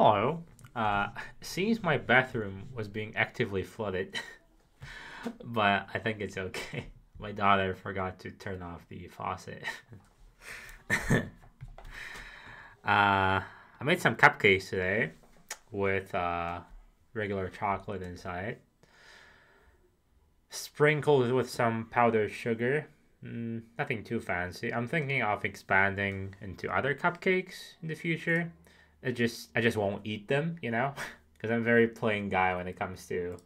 Hello. Uh, seems my bathroom was being actively flooded, but I think it's okay. My daughter forgot to turn off the faucet. uh, I made some cupcakes today with uh, regular chocolate inside, sprinkled with some powdered sugar. Mm, nothing too fancy. I'm thinking of expanding into other cupcakes in the future. I just I just won't eat them, you know, because I'm a very plain guy when it comes to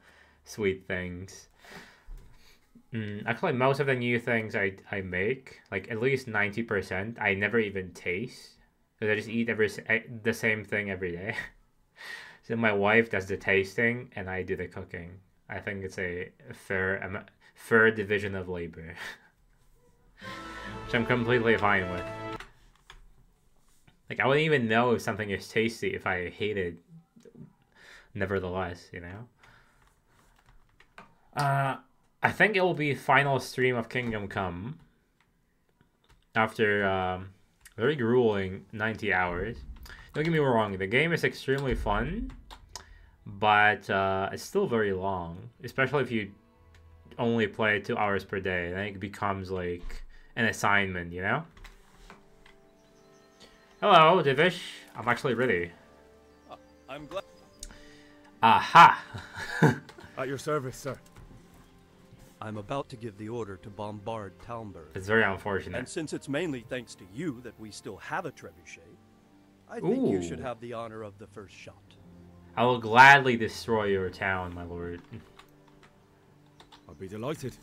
sweet things. Mm, actually, most of the new things I, I make, like at least 90%, I never even taste. Because I just eat every the same thing every day. so my wife does the tasting and I do the cooking. I think it's a fair, fair division of labor. Which I'm completely fine with. Like, I wouldn't even know if something is tasty if I hated. nevertheless, you know? Uh, I think it will be final stream of Kingdom Come after um, very grueling 90 hours. Don't get me wrong, the game is extremely fun, but uh, it's still very long, especially if you only play two hours per day. Then it becomes like an assignment, you know? Hello, Divish. I'm actually ready. Uh, I'm glad. Aha! At your service, sir. I'm about to give the order to bombard Talmberg. It's very unfortunate. And since it's mainly thanks to you that we still have a trebuchet, I think Ooh. you should have the honor of the first shot. I will gladly destroy your town, my lord. I'll be delighted.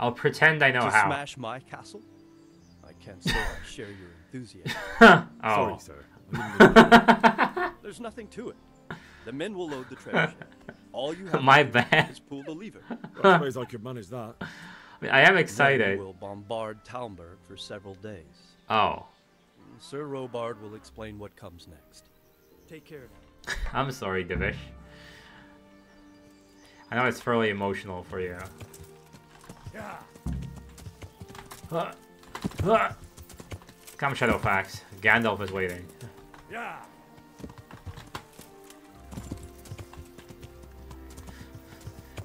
I'll pretend I know to how. smash my castle? I can't say I share your enthusiasm. oh. Sorry, sir. There's nothing to it. The men will load the trebuchet. All you have My to bad. is pull the lever. I suppose I could manage that. I, mean, I am excited. We'll bombard Talmberg for several days. Oh. Sir Robard will explain what comes next. Take care now. I'm sorry, Divish. I know it's fairly emotional for you. Yeah. Uh, uh. Come, Shadowfax. Gandalf is waiting. Yeah.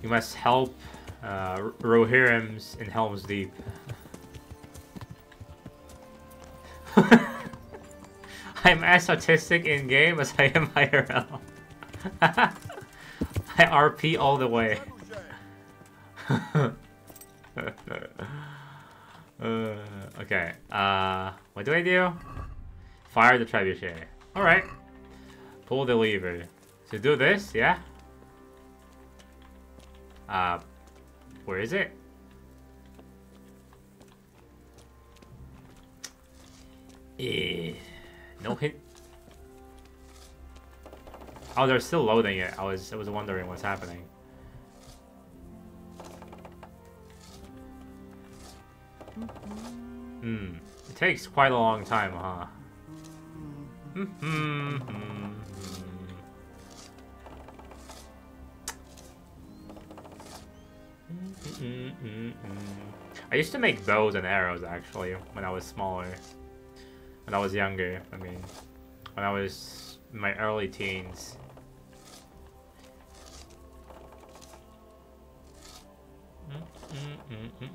You must help uh, Rohirrim's in Helm's Deep. I'm as autistic in game as I am IRL. I RP all the way. uh, okay. Uh, what do I do? Fire the trebuchet. All right. Pull the lever. So do this, yeah. Uh, where is it? Eh, no hit. Oh, they're still loading it. I was I was wondering what's happening. Hmm. It takes quite a long time, huh? Hmm. I used to make bows and arrows actually when I was smaller. When I was younger, I mean, when I was in my early teens. Hmm. Hmm,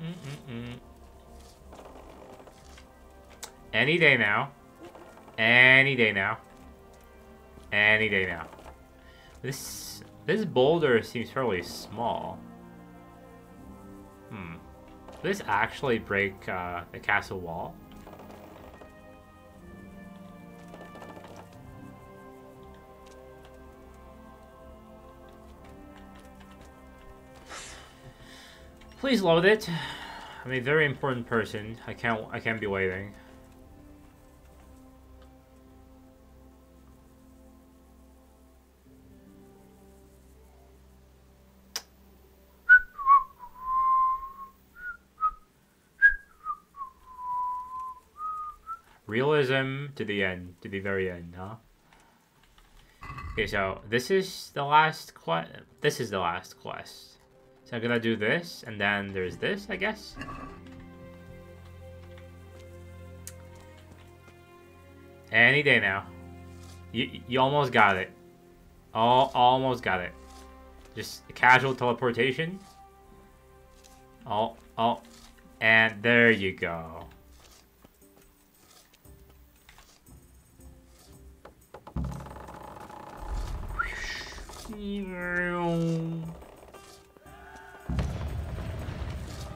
hmm, Any day now. Any day now. Any day now. This this boulder seems fairly small. Hmm. Does this actually break uh, the castle wall? Please load it. I'm a very important person. I can't I can't be waiting. Realism to the end, to the very end, huh? Okay, so this is the last quest. This is the last quest. So I'm gonna do this, and then there's this, I guess. Any day now. You, you almost got it. All, almost got it. Just casual teleportation. Oh, oh. And there you go.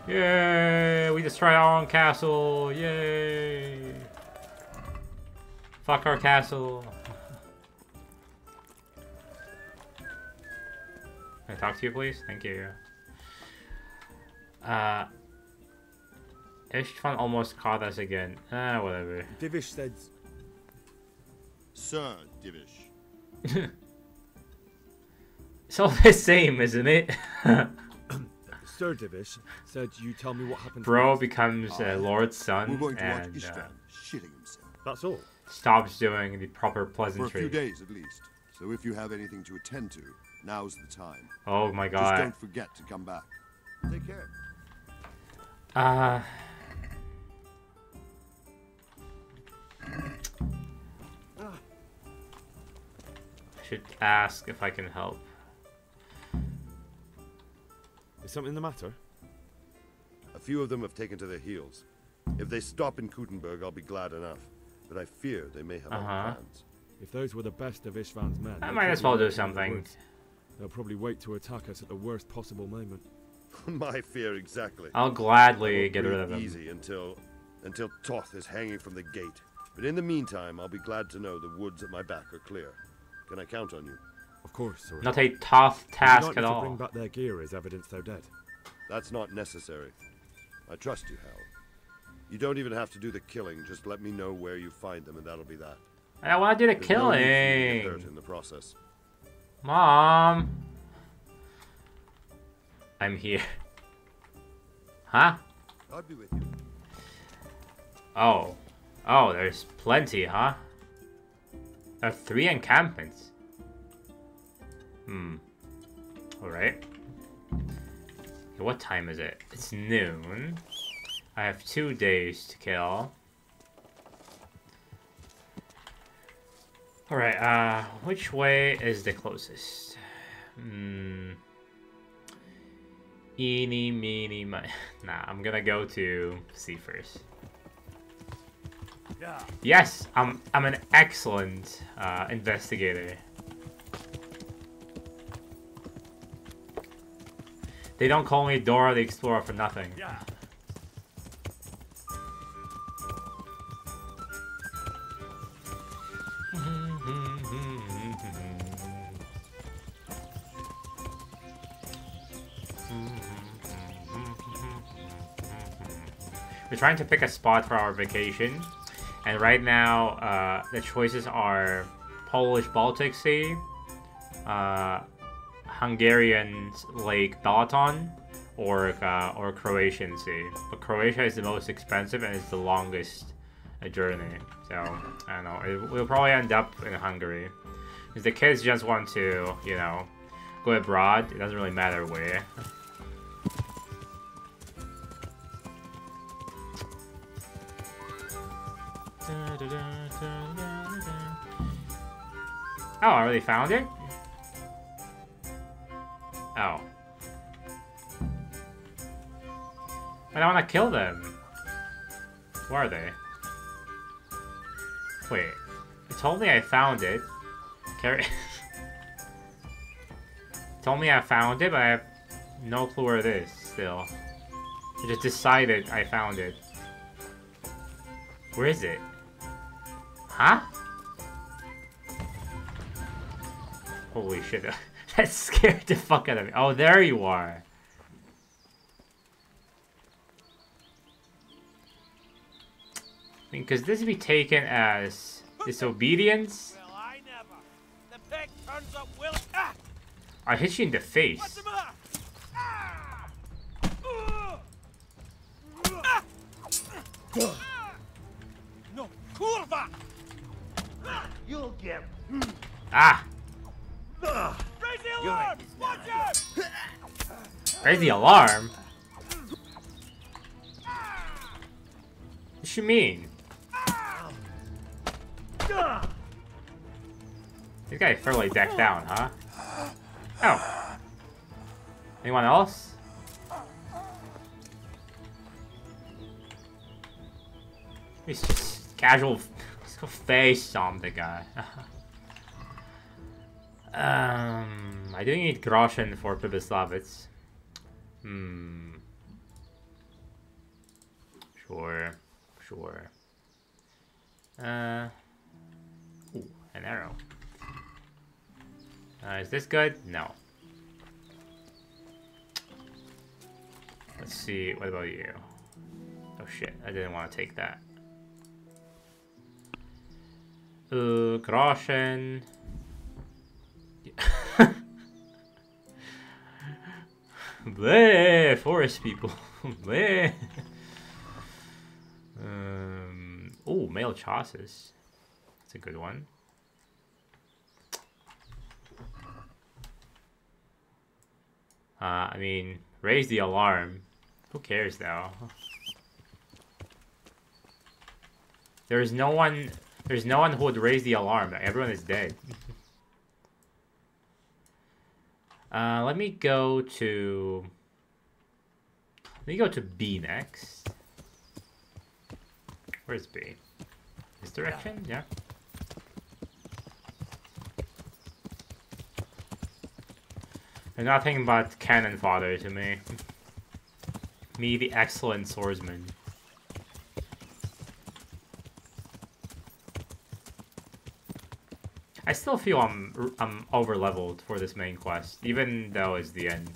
Yay! We destroy our own castle! Yay! Fuck our castle! Can I talk to you, please? Thank you. Uh, Istvan almost caught us again. Ah, whatever. Divish said Sir Divish. It's all the same, isn't it? Sir Divish said you tell me what happened. Bro next. becomes uh, Lord's son going to watch and uh, Istvan shitting himself. That's all. stops doing the proper For a few days at least. So if you have anything to attend to, now's the time. Oh my god. Just don't forget to come back. Take care. Uh. I should ask if I can help. Is something the matter? A few of them have taken to their heels. If they stop in Kuttenberg, I'll be glad enough. But I fear they may have Uh-huh. other plans. If those were the best of Istvan's men, I they'll might as well do in the something. They'll probably wait to attack us at the worst possible moment. My fear exactly. I'll gladly get rid of them. Easy until until Toth is hanging from the gate. But in the meantime, I'll be glad to know the woods at my back are clear. Can I count on you? Of course, sir. Not a tough task like at me to all. bring back their gear as evidence they're dead. That's not necessary. I trust you, Hal. You don't even have to do the killing. Just let me know where you find them, and that'll be that. I want to do the There's no need for you to get killing. hurt in the process. Mom. I'm here. Huh? I'll be with you. Oh. Oh, there's plenty, huh? There are three encampments. Hmm. Alright. What time is it? It's noon. I have two days to kill. Alright, uh, which way is the closest? Hmm. Eeny, meeny, miny. Nah, I'm gonna go to C first. Yeah. Yes, I'm I'm an excellent uh, investigator. They don't call me Dora the Explorer for nothing. Yeah. We're trying to pick a spot for our vacation, and right now uh, the choices are Polish Baltic Sea, uh, Hungarian Lake Balaton, or uh, or Croatian Sea. But Croatia is the most expensive and it's the longest uh, journey. So I don't know. It, we'll probably end up in Hungary, because the kids just want to, you know, go abroad. It doesn't really matter where. Oh, I already found it? Oh. I want to kill them. Where are they? Wait. It told me I found it. Carry. told me I found it, but I have no clue where it is still. I just decided I found it. Where is it? Huh? Holy shit. that scared the fuck out of me. Oh, there you are. I mean, could this be taken as disobedience? Well, I never. The pig turns up will. Ah! I hit you in the What's face. the matter? Ah! Ah! No, kurva! You'll get. Ah! Raise the alarm! What you mean? This guy fairly decked down, huh? Oh. Anyone else? He's just casual face on the guy. um, I do need Groschen for Pribyslavitz. Hmm. Sure. Sure. Uh. Ooh, an arrow. Uh, is this good? No. Let's see. What about you? Oh shit! I didn't want to take that. Uh, Groschen. Bleh, forest people. Bleh. um, oh, mail chausses. That's a good one. Uh, I mean, raise the alarm. Who cares, though? There's no one... There's no one who would raise the alarm. Everyone is dead. uh, let me go to... Let me go to B next. Where's B? This direction? Yeah. They're nothing but cannon fodder to me. me, the excellent swordsman. I still feel I'm I'm over leveled for this main quest, even though it's the end.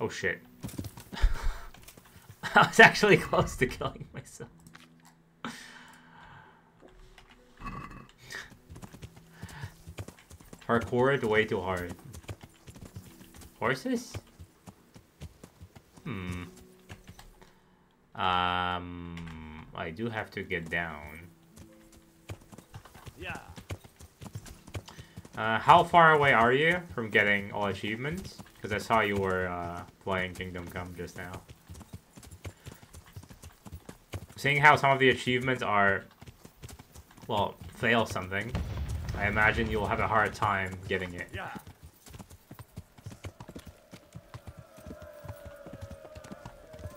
Oh shit. I was actually close to killing myself. Parkour way too hard. Horses? Hmm. Um, I do have to get down. Yeah. Uh, how far away are you from getting all achievements? Because I saw you were uh, playing Kingdom Come just now. Seeing how some of the achievements are, well, fail something, I imagine you'll have a hard time getting it. Yeah.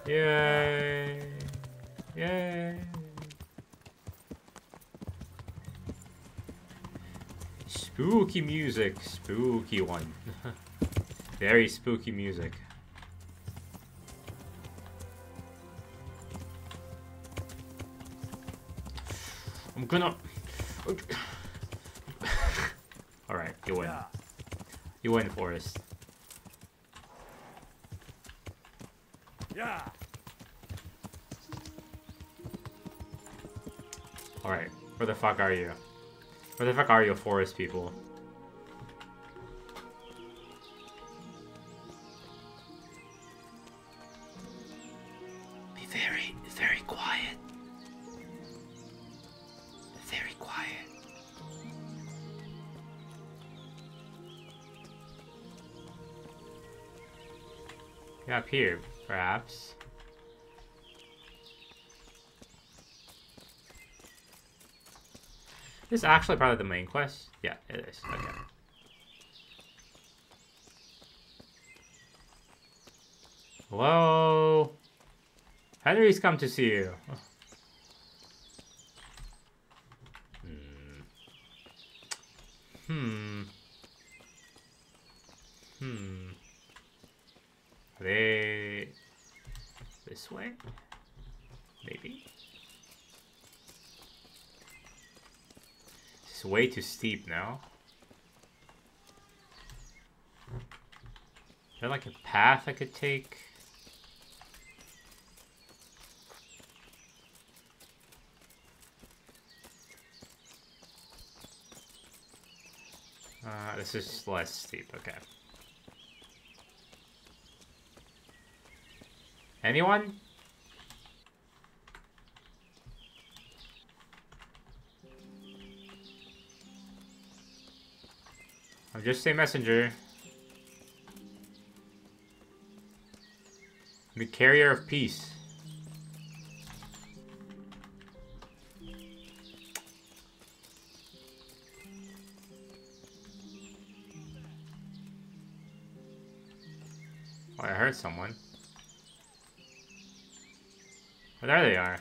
Yay! Yay! Spooky music, spooky one. Very spooky music. I'm gonna... You win. You win, Forrest. Yeah. Alright, where the fuck are you? Where the fuck are you, forest people? Here, perhaps. This is actually of the main quest? Yeah, it is. Okay. Hello? Henry's come to see you. Hmm. Hmm. They... This way? Maybe? It's way too steep now. Is there like a path I could take? Uh, this is less steep, okay. Anyone? I'm just a messenger. The carrier of peace. Oh, I heard someone. Oh, there they are.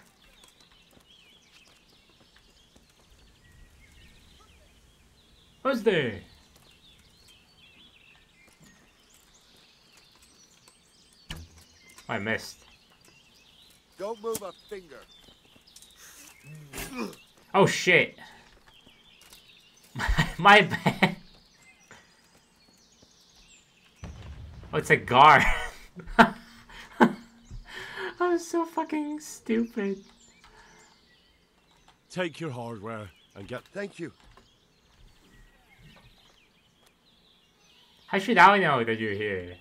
Who's there? I missed. Don't move a finger. Oh shit. My bad. Oh, it's a guard. I'm so fucking stupid. Take your hardware and get. Thank you. How should I know that you're here?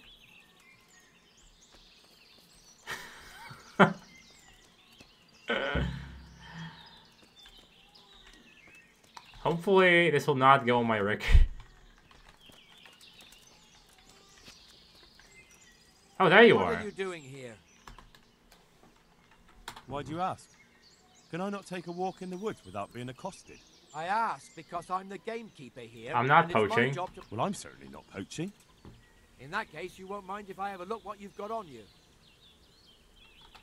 Hopefully, this will not go on my record. Oh, there you what are. What are you doing here? Why do you ask? Can I not take a walk in the woods without being accosted? I ask because I'm the gamekeeper here. I'm not and it's my poaching. to- Well, I'm certainly not poaching. In that case, you won't mind if I have a look what you've got on you.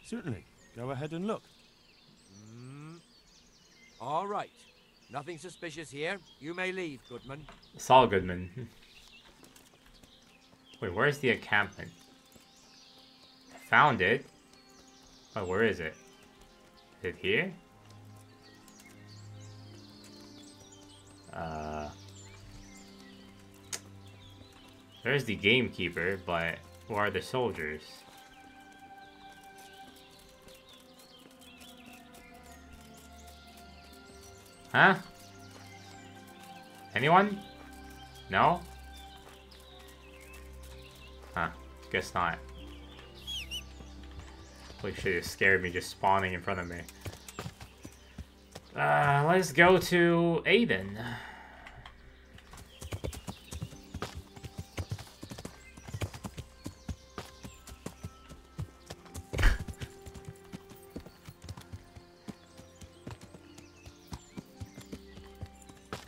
Certainly. Go ahead and look. Mm. All right. Nothing suspicious here. You may leave, Goodman. Saul Goodman. Wait, where's the encampment? Found it. Oh, where is it? Is it here? Uh, there's the gamekeeper, but who are the soldiers? Huh? Anyone? No? Huh. Guess not. Holy shit, it scared me just spawning in front of me. Uh, let's go to Aiden.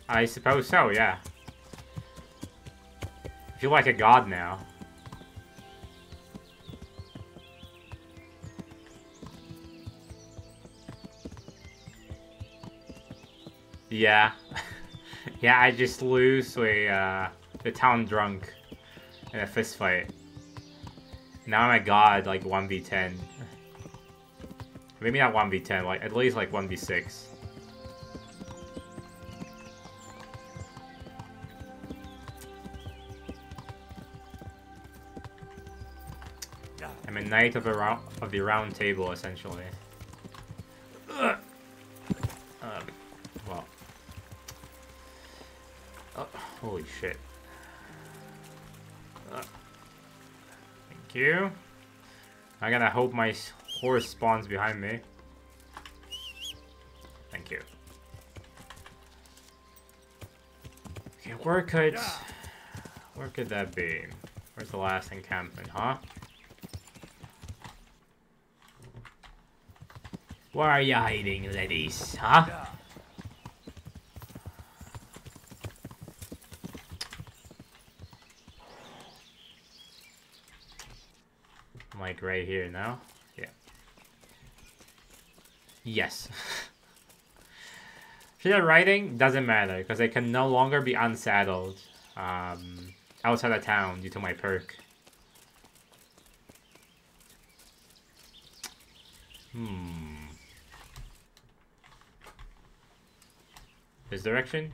I suppose so, yeah. I feel like a god now. Yeah. yeah, I just lose to a, uh, the town drunk in a fist fight. Now I'm a god, like 1v10. Maybe not 1v10, like at least like 1v6. I'm a knight of the round of the round table, essentially. Shit. Uh, thank you. I gotta hope my horse spawns behind me. Thank you. Okay, where could... Where could that be? Where's the last encampment, huh? Where are you hiding, ladies? Huh? Like right here now? Yeah. Yes. That writing? Doesn't matter, because I can no longer be unsaddled um, outside of town due to my perk. Hmm. This direction?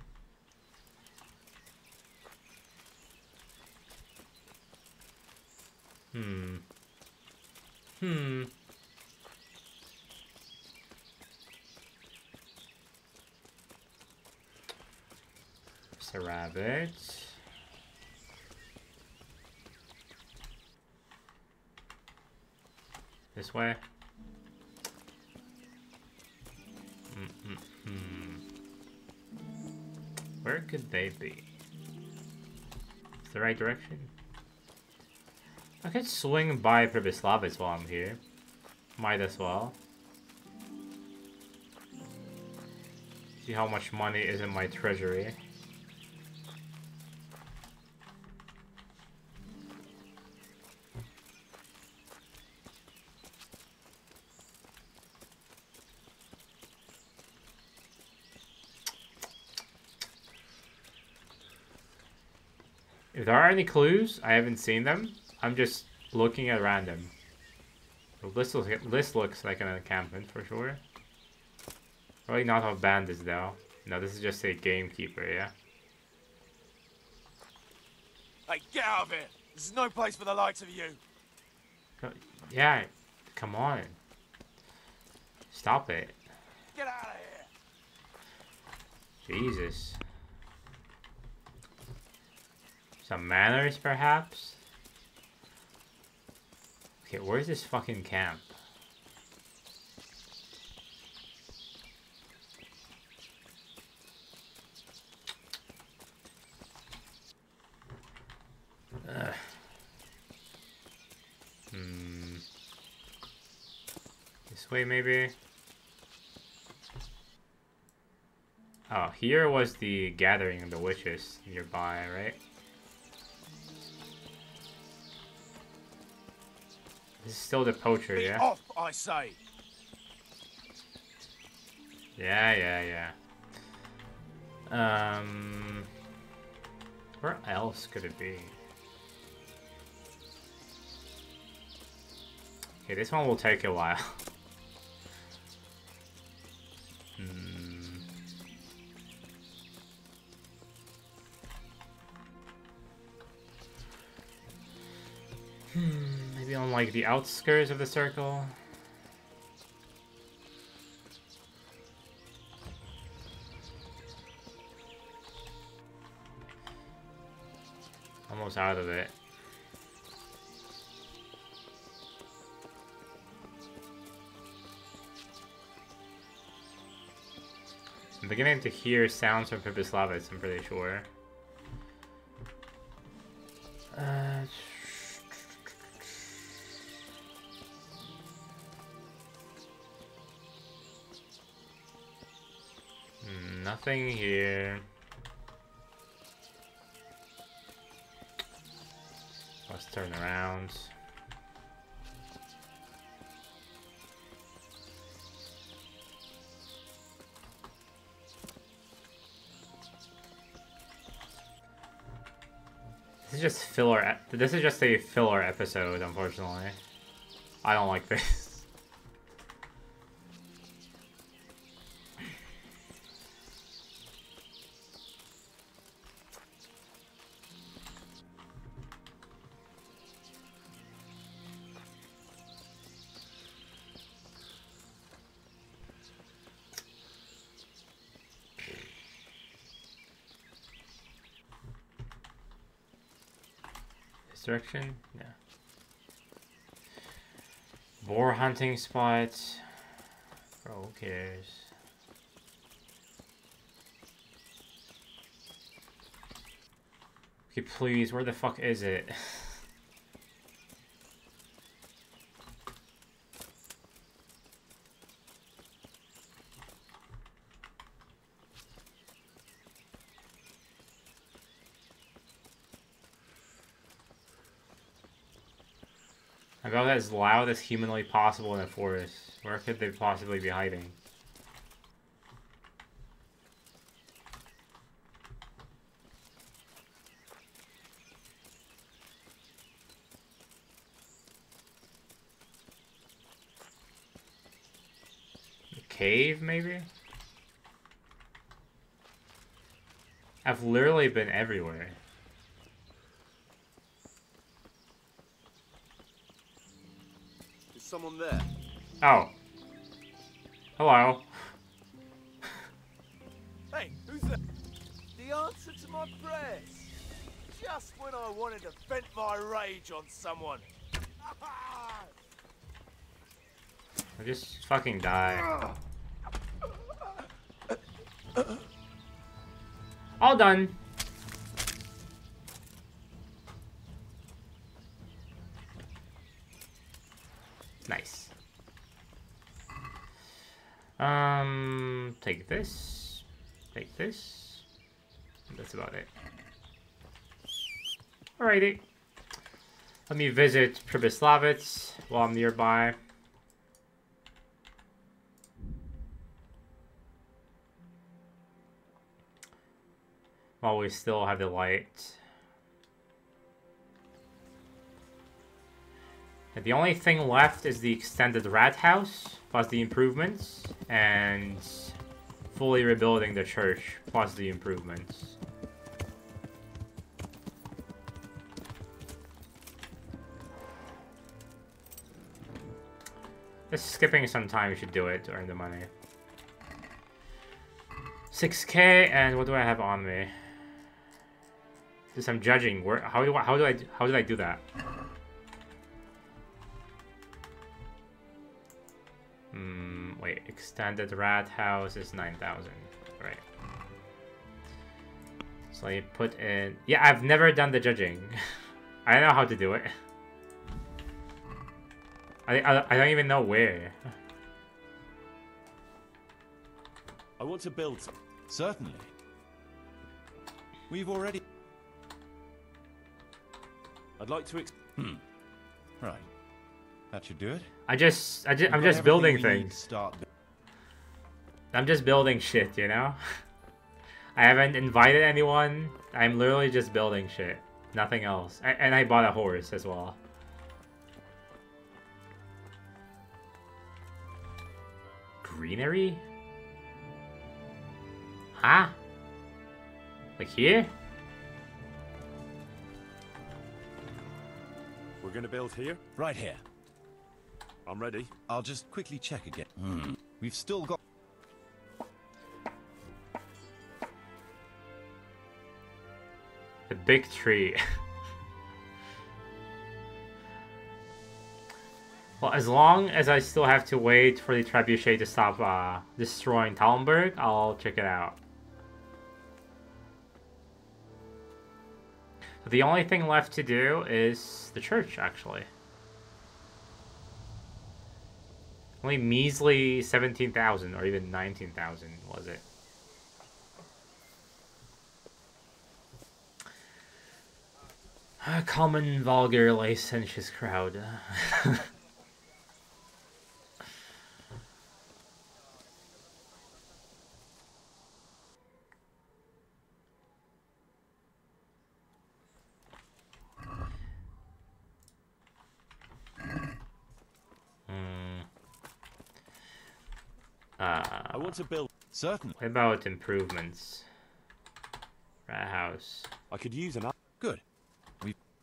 Hmm. Hmm. It's a rabbit. This way. Mm-mm-mm. Where could they be? the right direction? I could swing by Pribyslavitz while I'm here. Might as well. See how much money is in my treasury. If there are any clues, I haven't seen them. I'm just looking at random. this, looks, this looks like an encampment for sure. Probably not of bandits though. No, this is just a gamekeeper, yeah? Hey, get out of here! This is no place for the likes of you! Yeah, come on. Stop it. Get out of here! Jesus. Some manners, perhaps? Okay, where's this fucking camp? Hmm. This way, maybe? Oh, here was the gathering of the witches nearby, right? This is still the poacher, Be yeah? off, I say! Yeah, yeah, yeah. Um... Where else could it be? Okay, this one will take a while. hmm. Hmm, maybe on like the outskirts of the circle? Almost out of it. I'm beginning to hear sounds from Pribyslavitz, I'm pretty sure. Uh, nothing here. Let's turn around. This is just filler. This is just a filler episode, unfortunately. I don't like this. Direction? Yeah. Boar hunting spots. Bro, who cares? Okay, please, where the fuck is it? About as loud humanly possible in a forest. Where could they possibly be hiding? Cave, maybe? I've literally been everywhere. someone there. Oh. Hello. hey, who's that? The answer to my prayers. Just when I wanted to vent my rage on someone. I just fucking die. All done. Nice. Um, take this. Take this. That's about it. Alrighty. Let me visit Pribyslavitz while I'm nearby. While we still have the light. And the only thing left is the extended rat house, plus the improvements, and fully rebuilding the church, plus the improvements. Just skipping some time, you should do it to earn the money. 6k, and what do I have on me? Do some judging. Where? How do I? How do I? How did I do that? Extended rat house is nine thousand. Right. So you put in. Yeah, I've never done the judging. I don't know how to do it. I, I, I don't even know where. I want to build. some- Certainly. We've already. I'd like to. Ex- hmm. Right. That should do it. I just, I just I'm just building things. Start. I'm just building shit, you know? I haven't invited anyone. I'm literally just building shit. Nothing else. I, and I bought a horse as well. Greenery? Huh? Like here? We're gonna build here? Right here. I'm ready. I'll just quickly check again. Hmm. We've still got. The big tree. well, as long as I still have to wait for the trebuchet to stop uh, destroying Talmberg, I'll check it out. The only thing left to do is the church, actually. Only measly 17,000 or even 19,000 was it? A common, vulgar, licentious crowd. I want to build. Certainly. what about improvements? Rat house. I could use an. Good.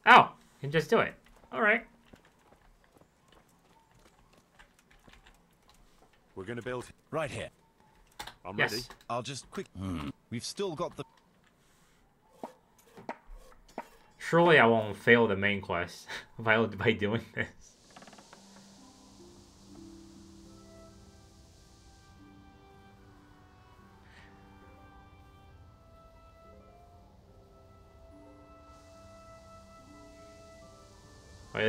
Oh, you can just do it. All right. We're gonna build. Right here. I'm Yes. ready. I'll just quick. Hmm. We've still got the. Surely I won't fail the main quest by by doing this.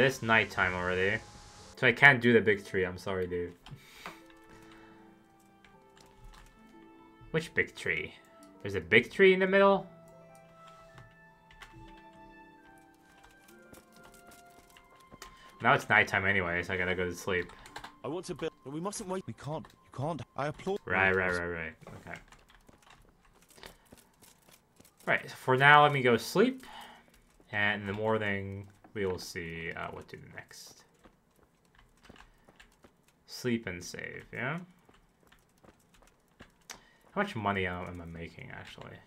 Wait, it's nighttime already. So I can't do the big tree, I'm sorry, dude. Which big tree? There's a big tree in the middle? Now it's nighttime anyway, so I gotta go to sleep. I want to build, but we mustn't wait. We can't. You can't. I applaud. Right, right, right, right. Okay. Right, so for now, let me go sleep. And in the morning, we will see uh, what to do next. Sleep and save, yeah? How much money am I making, actually?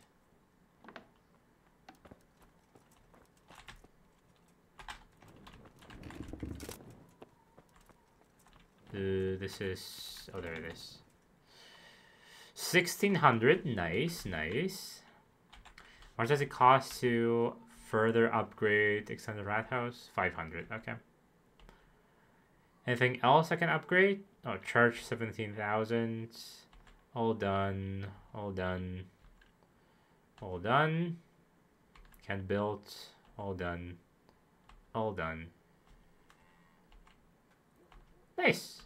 Uh, this is... Oh, there it is. 1600 nice nice how much does it cost to further upgrade extended rat house 500 okay anything else i can upgrade oh church 17000 all done all done all done can build all done all done Nice.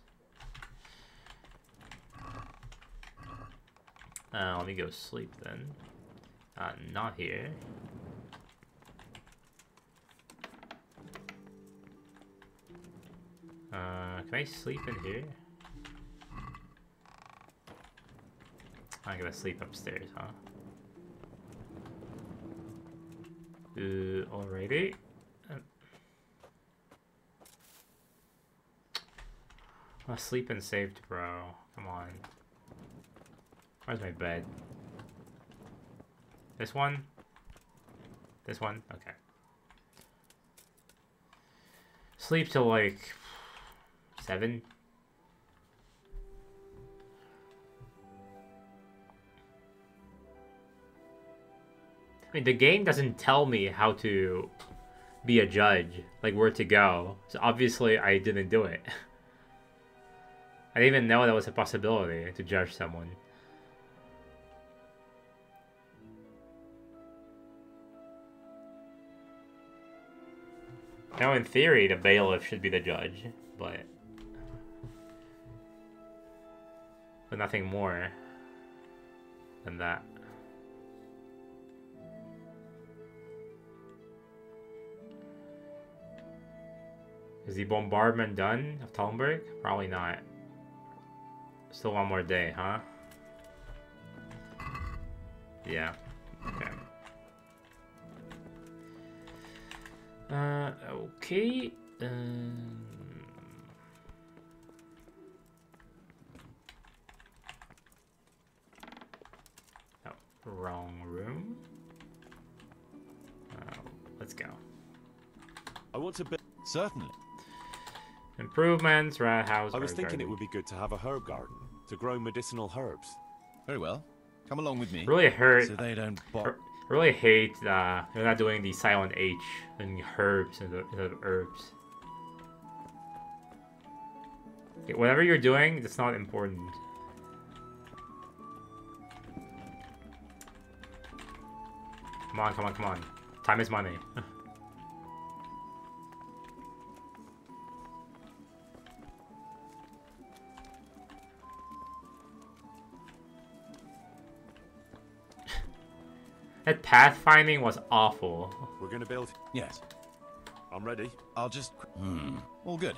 Uh, let me go sleep then. Uh, not here. Uh, can I sleep in here? I'm gonna sleep upstairs, huh? Uh, alrighty. Uh, oh, sleep and saved, bro. Come on. Where's my bed? This one? This one? Okay. Sleep till like seven. I mean, the game doesn't tell me how to be a judge, like where to go. So obviously, I didn't do it. I didn't even know that was a possibility to judge someone. Now, in theory, the bailiff should be the judge, but... But nothing more than that. Is the bombardment done of Talmberg? Probably not. Still one more day, huh? Yeah. Okay. Uh, okay. Um... wrong room. Uh, let's go. I want to build. Certainly. Improvements, rat house. I was herb thinking it would be good to have a herb garden to grow medicinal herbs. Very well. Come along with me. Really hurt. So they don't I really hate uh, they're not doing the silent H and herbs and the, the herbs. Okay, whatever you're doing, it's not important. Come on, come on, come on. Time is money. that pathfinding was awful. We're going to build. Yes. I'm ready. I'll just. Hmm. All good.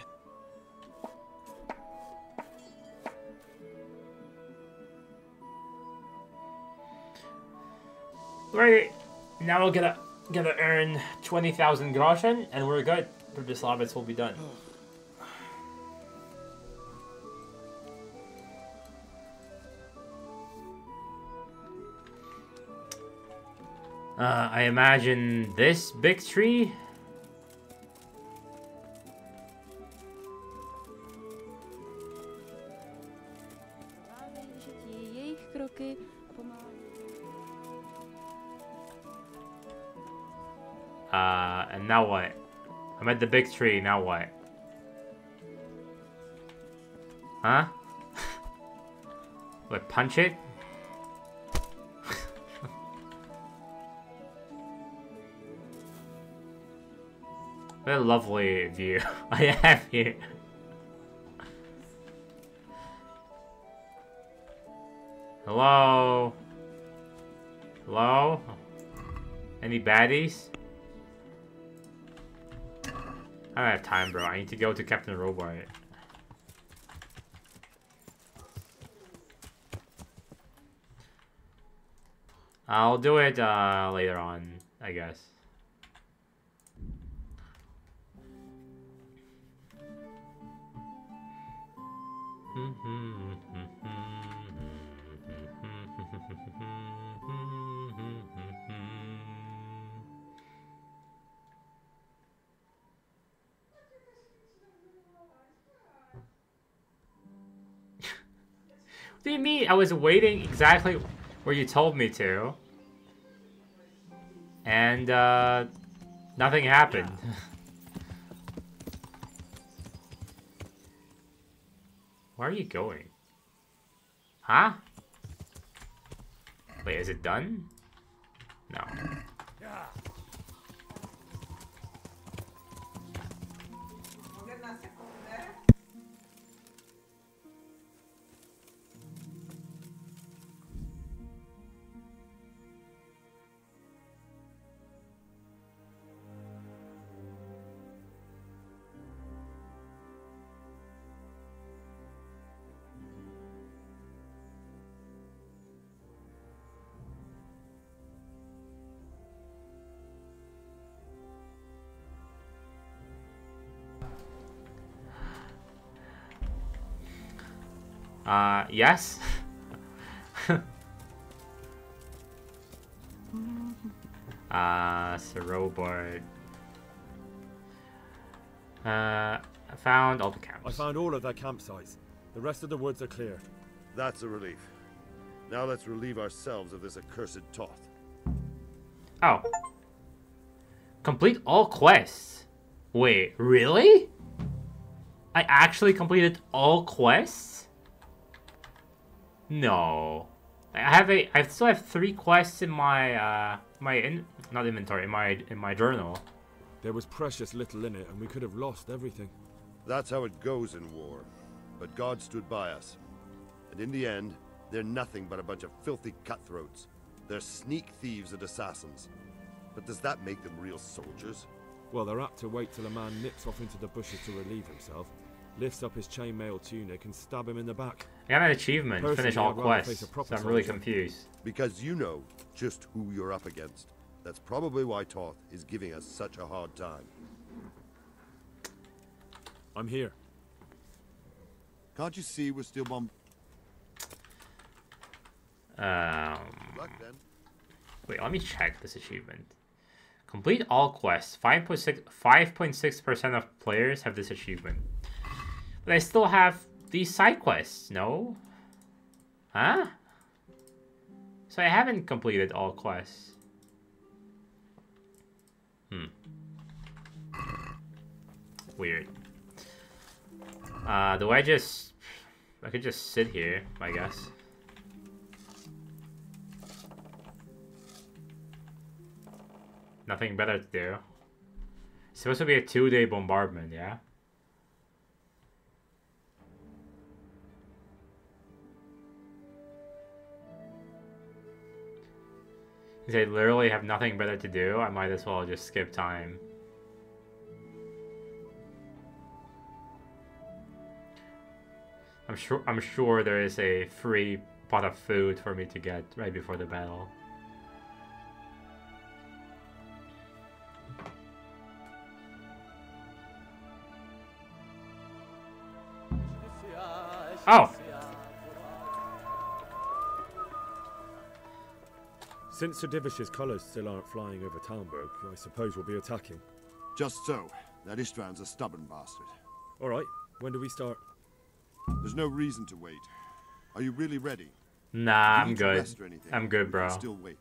Right, now we're gonna gonna earn twenty thousand groschen, and we're good. Pribyslavitz will be done. Uh, I imagine this big tree. At the big tree. Now what? Huh? what? Punch it? what a lovely view I have here. Hello? Hello? Any baddies? I don't have time, bro. I need to go to Captain Robard. I'll do it uh, later on, I guess. I was waiting exactly where you told me to. And, uh, nothing happened. Where are you going? Huh? Wait, is it done? No. Yes. uh, Sorobard. Uh, I found all the camps. I found all of their campsites. The rest of the woods are clear. That's a relief. Now let's relieve ourselves of this accursed Toth. Oh. Complete all quests. Wait, really? I actually completed all quests? No. I have a I still have three quests in my uh my in not inventory, in my in my journal. There was precious little in it, and we could have lost everything. That's how it goes in war. But God stood by us. And in the end, they're nothing but a bunch of filthy cutthroats. They're sneak thieves and assassins. But does that make them real soldiers? Well, they're apt to wait till a man nips off into the bushes to relieve himself, lifts up his chainmail tunic, and stab him in the back. I got an achievement, Personally, finish all I'd rather face quests. a So proper I'm really confused. Because you know just who you're up against. That's probably why Toth is giving us such a hard time. I'm here. Can't you see we're still bomb? Um Wait, let me check this achievement. Complete all quests. 5.6 5.6% of players have this achievement. But I still have these side quests, no? Huh? So I haven't completed all quests. Hmm. Weird. Uh, do I just... I could just sit here, I guess. Nothing better to do. It's supposed to be a two-day bombardment, yeah? I literally have nothing better to do, I might as well just skip time. I'm sure I'm sure there is a free pot of food for me to get right before the battle. Oh! Since Sir Divish's colours still aren't flying over Talmberg, I suppose we'll be attacking. Just so. That Istvan's a stubborn bastard. All right, when do we start? There's no reason to wait. Are you really ready? Nah, you I'm good. rest or anything, I'm good, you bro. can Still wait.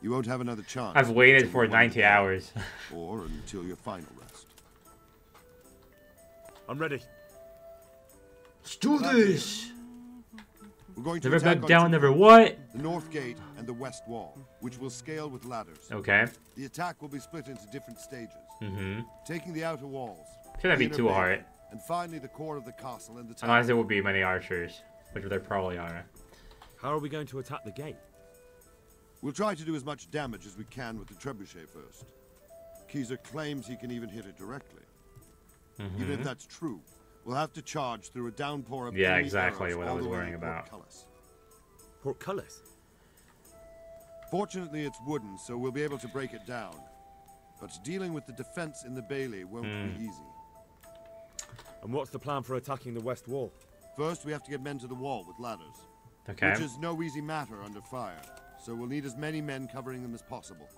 You won't have another chance. I've waited for 90 hours. or until your final rest. I'm ready. Let's do this! We're going to Never attack back down, two never what? The north gate and the west wall, which will scale with ladders. Okay. The attack will be split into different stages. Mm-hmm. Taking the outer walls. Shouldn't the be too bay, hard. And finally the core of the castle and the tower. Unless there will be many archers, which there probably are. How are we going to attack the gate? We'll try to do as much damage as we can with the trebuchet first. Keezer claims he can even hit it directly. Even if Mhm. that's true, we'll have to charge through a downpour of Yeah, exactly what I was worrying about. Portcullis. Portcullis? Fortunately, it's wooden, so we'll be able to break it down. But dealing with the defense in the bailey won't Hmm. be easy. And what's the plan for attacking the west wall? First, we have to get men to the wall with ladders. Okay. Which is no easy matter under fire, so we'll need as many men covering them as possible.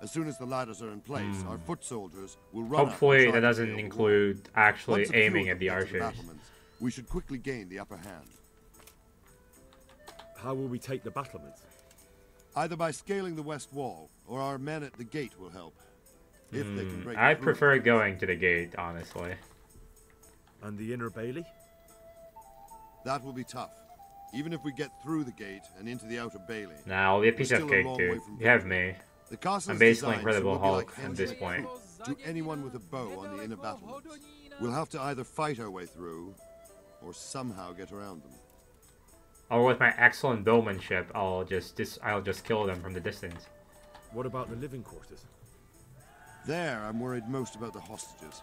As soon as the ladders are in place, our foot soldiers will run up and Hmm. Hopefully try that doesn't include wall. actually Once aiming at the them get to archers. we should quickly gain the upper hand. How will we take the battlements? Either by scaling the west wall, or our men at the gate will help. If they can Hmm, break I through. prefer going to the gate, honestly. And the inner bailey? That will be tough. Even if we get through the gate and into the outer bailey. Nah, I'll be a we're piece of cake, long dude. You have me. The I'm basically designed so Incredible we'll be like Hulk at this point. coop To anyone with a bow on the inner battlements. We'll have to either fight our way through, or somehow get around them. Or with my excellent bowmanship, I'll just dis- I'll just kill them from the distance. What about the living quarters? There, I'm worried most about the hostages.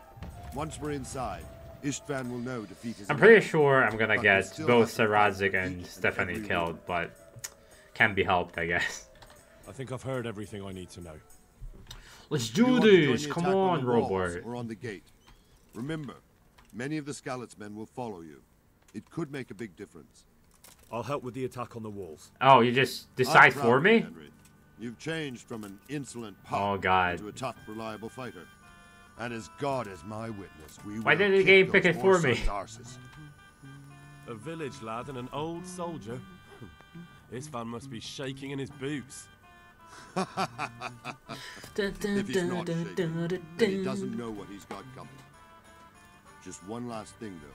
Once we're inside, Istvan will know defeat is I'm pretty inevitable. sure I'm gonna But get both have to Sir fight Radzig for and each Stephanie killed, but can't be helped, I guess. I think I've heard everything I need to know. Let's Do do want to join this! the Come attack on, the walls Robert. Or on the gate. Remember, many of the Skalitz men will follow you. It could make a big difference. I'll help with the attack on the walls. Oh, you just decide for of you, me? Henry. You've changed from an insolent punk Oh, God. to a tough, reliable fighter. And as God is my witness, we Why didn't the kick game pick it for me? arses. A village lad and an old soldier. this man must be shaking in his boots. If he's not shaken, then he doesn't know what he's got coming. Just one last thing, though.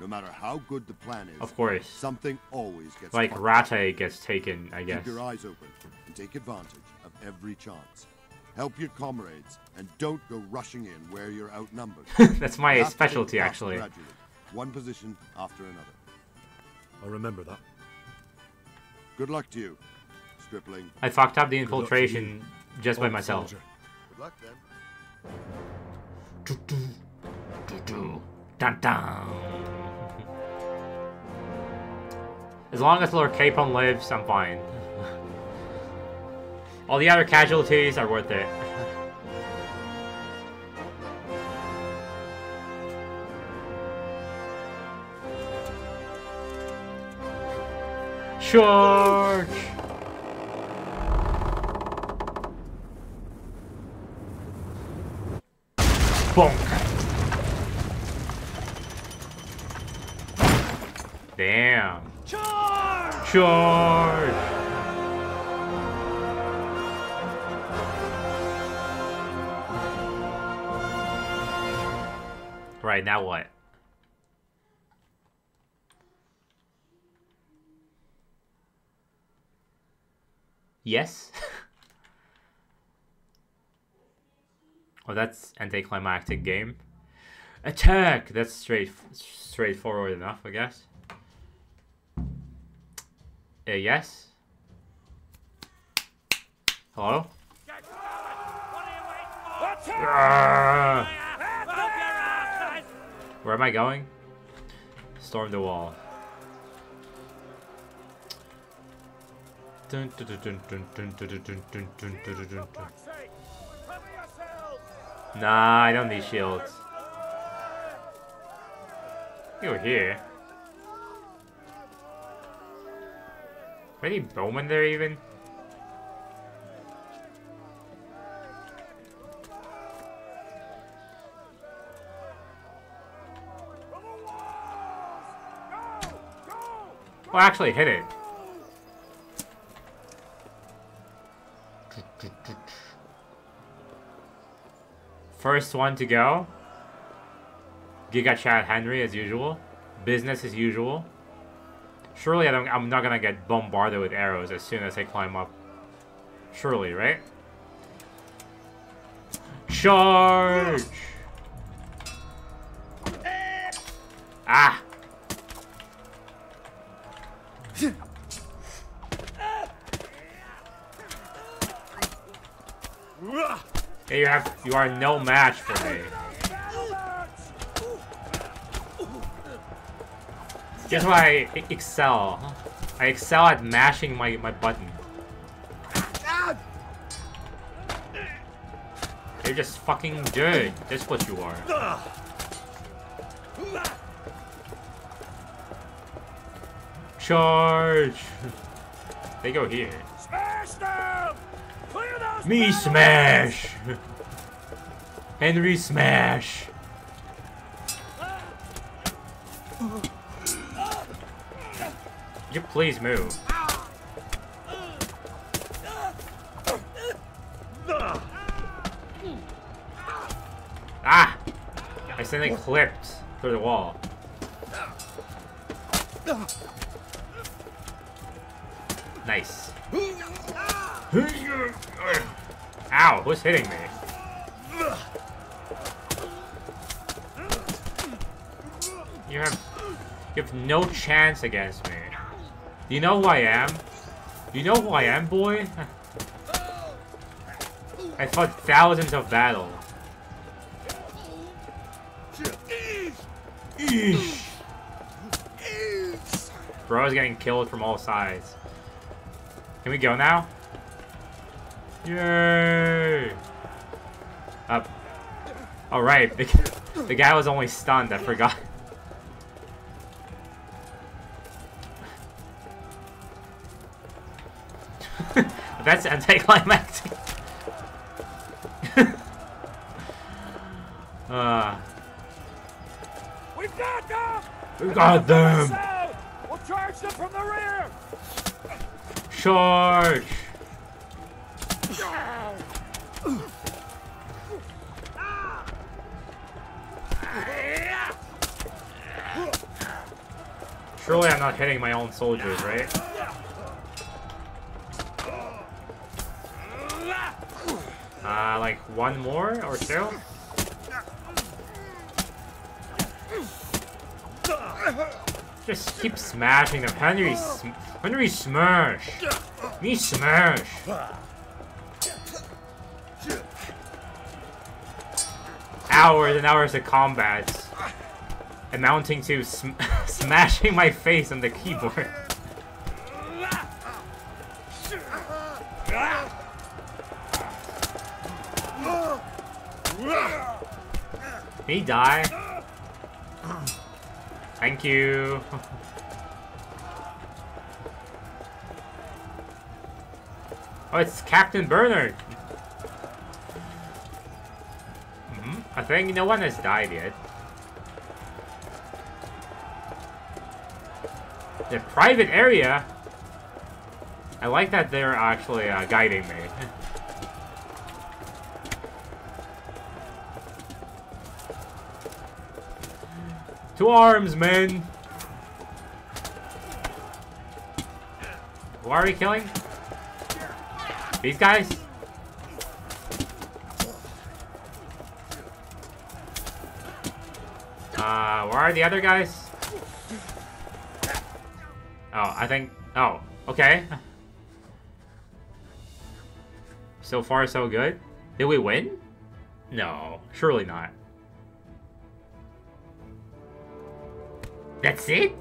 No matter how good the plan is, Of course. something always gets Like fucked. Rate gets taken, I guess. Keep your eyes open and take advantage of every chance. Help your comrades and don't go rushing in where you're outnumbered. That's my You have to take specialty, actually. gradually, one position after another. I'll remember that. Good luck to you, stripling. I fucked up the infiltration just by myself. Good luck then. Dun dun. As long as Lord Capon lives, I'm fine. All the other casualties are worth it. Charge! Bonk! Damn. Charge! Charge! Right, now what? Yes? oh, that's anticlimactic game. Attack! That's straight, straightforward enough, I guess. Uh, yes? Hello? Ah! Where am I going? Storm the wall. Dun, dun, dun, Nah, I don't need shields. You're here. Any bowmen there even? Well, actually hit it. First one to go. Giga Chad Henry as usual. Business as usual. Surely I I'm not gonna get bombarded with arrows as soon as I climb up. Surely, right? Charge! Yeah, you have you are no match for me. Guess why I excel? I excel at mashing my, my button. You're just fucking good. That's what you are. Charge! they go here. Smash them! Clear those Me smash! Henry smash! You please move? Ah! I accidentally clipped through the wall. Nice. Ow, who's hitting me? You have no chance against me. Do you know who I am? Do you know who I am, boy? I fought thousands of battles. Bro's getting killed from all sides. Can we go now? Yay! Up. Alright, the, the guy was only stunned, I forgot. That's anticlimactic. uh, We've got them! we got them! We'll charge them from the rear! Charge! Surely I'm not hitting my own soldiers, right? Like one more or so? Just keep smashing them. Henry, sm Henry smash! Me smash! Hours and hours of combat. Amounting to sm smashing my face on the keyboard. Can he die? Thank you. Oh, it's Captain Bernard. hmm I think no one has died yet. The private area. I like that they're actually uh, guiding me. To arms, men! Who are we killing? These guys? Uh, where are the other guys? Oh, I think... Oh, okay. So far, so good. Did we win? No, surely not. That's it?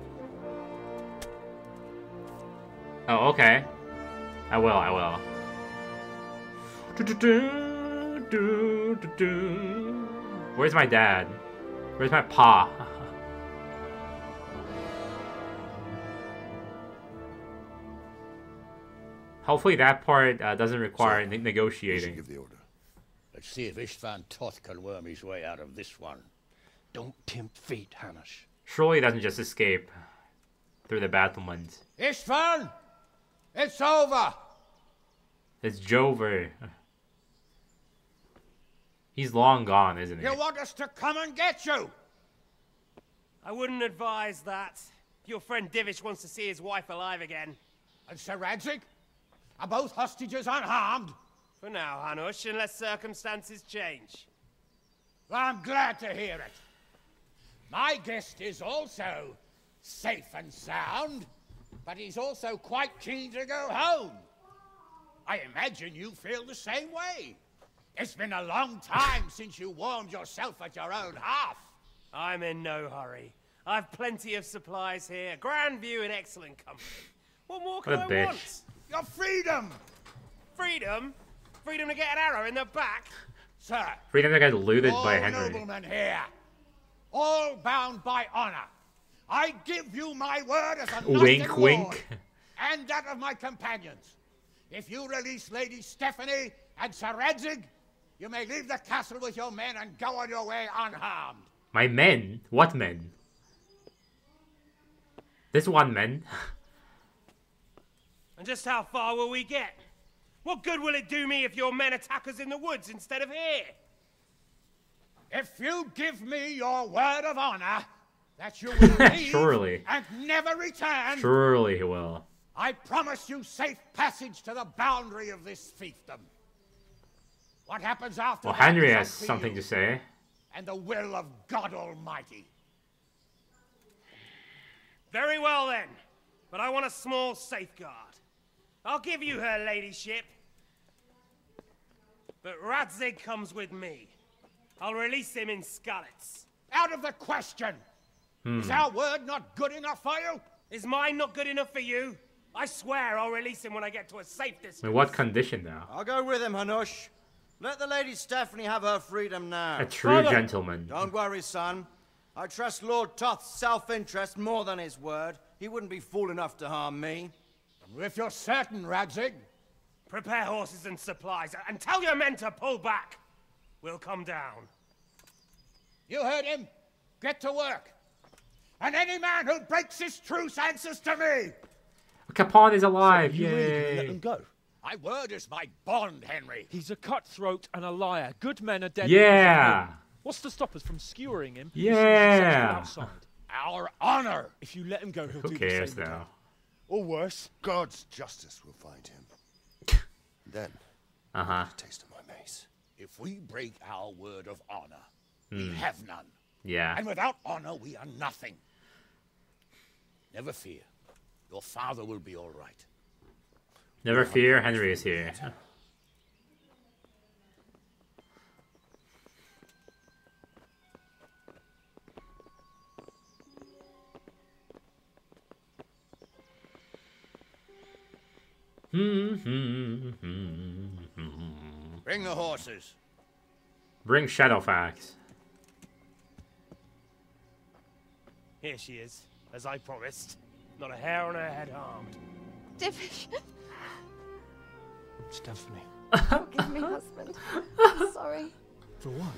Oh, okay. I will, I will. Where's my dad? Where's my pa? Hopefully that part uh, doesn't require ne negotiating. Give the order. Let's see if Istvan Toth can worm his way out of this one. Don't tempt fate, Hanush. Surely he doesn't just escape through the battlements. Istvan! It's over! It's Jover. He's long gone, isn't he? You want us to come and get you? I wouldn't advise that. Your friend Divish wants to see his wife alive again. And Sir Radzig? Are both hostages unharmed? For now, Hanush, unless circumstances change. I'm glad to hear it. My guest is also safe and sound, but he's also quite keen to go home. I imagine you feel the same way. It's been a long time since you warmed yourself at your own hearth. I'm in no hurry. I've plenty of supplies here, grand view and excellent company. What more can What a I bitch. want? Your freedom! Freedom? Freedom to get an arrow in the back? Sir, Freedom to get looted all by Henry. noblemen here, all bound by honor. I give you my word as a knight Wink, and wink. lord, and that of my companions. If you release Lady Stephanie and Sir Radzig, you may leave the castle with your men and go on your way unharmed. My men? What men? This one man. And just how far will we get? What good will it do me if your men attack us in the woods instead of here? If you give me your word of honor that you will leave Surely. and never return, Surely he will. I promise you safe passage to the boundary of this fiefdom. What happens after Well, Henry is has something to say. And the will of God Almighty. Very well then, but I want a small safeguard. I'll give you her ladyship. But Radzig comes with me. I'll release him in Skalitz. Out of the question! Is Hmm. our word not good enough for you? Is mine not good enough for you? I swear I'll release him when I get to a safe distance. In what condition now? I'll go with him, Hanush. Let the Lady Stephanie have her freedom now. A true gentleman. Don't worry, son. I trust Lord Toth's self-interest more than his word. He wouldn't be fool enough to harm me. If you're certain, Radzig, Prepare horses and supplies, and tell your men to pull back. We'll come down. You heard him. Get to work. And any man who breaks this truce answers to me. Capon is alive. So you really gonna let them go? My word is my bond, Henry. He's a cutthroat and a liar. Good men are dead. Yeah. What's to stop us from skewering him? Yeah. Outside. Our honor. If you let him go, he'll Who do cares the same though? again. Or worse. God's justice will find him. then, Uh huh. taste of my mace. If we break our word of honor, Hmm. we have none. Yeah. And without honor, we are nothing. Never fear. Your father will be all right. Never fear, Henry is here. Bring the horses. Bring Shadowfax. Here she is, as I promised. Not a hair on her head harmed. Divish, Stephanie. forgive me, husband. I'm sorry. For what?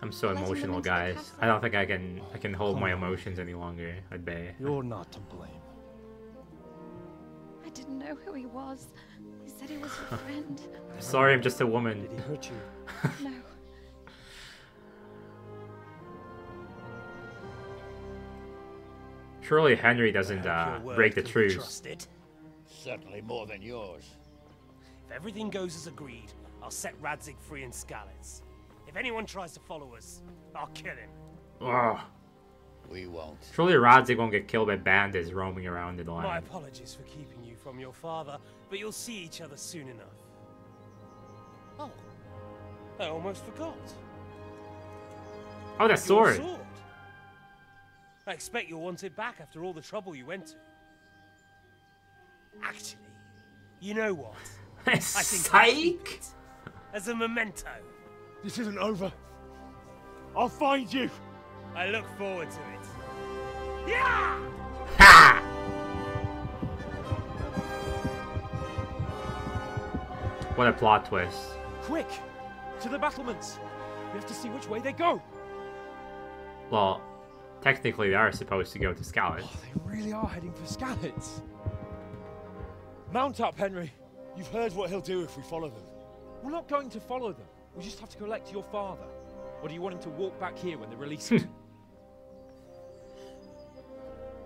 I'm so Letting emotional, guys. I don't think I can I can hold my emotions any longer at bay. You're not to blame. I didn't know who he was. He said he was your friend. Sorry, I'm just a woman. Did he hurt you? No. Surely Henry doesn't uh, break the can be truce. Trusted. Certainly more than yours. If everything goes as agreed, I'll set Radzig free in Skalitz. If anyone tries to follow us, I'll kill him. Ugh. We won't. Surely Radzig won't get killed by bandits roaming around in the My apologies for keeping you from your father, but you'll see each other soon enough. Oh, I almost forgot. Oh, that Your sword! sword. I expect you'll want it back after all the trouble you went to. Actually, you know what? I think I'll keep it as a memento. This isn't over. I'll find you. I look forward to it. Yeah! Ha! What a plot twist. Quick! To the battlements! We have to see which way they go! Well, technically they are supposed to go to Skalitz. Oh, they really are heading for Skalitz. Mount up, Henry. You've heard what he'll do if we follow them. We're not going to follow them. We just have to collect your father. Or do you want him to walk back here when they release him?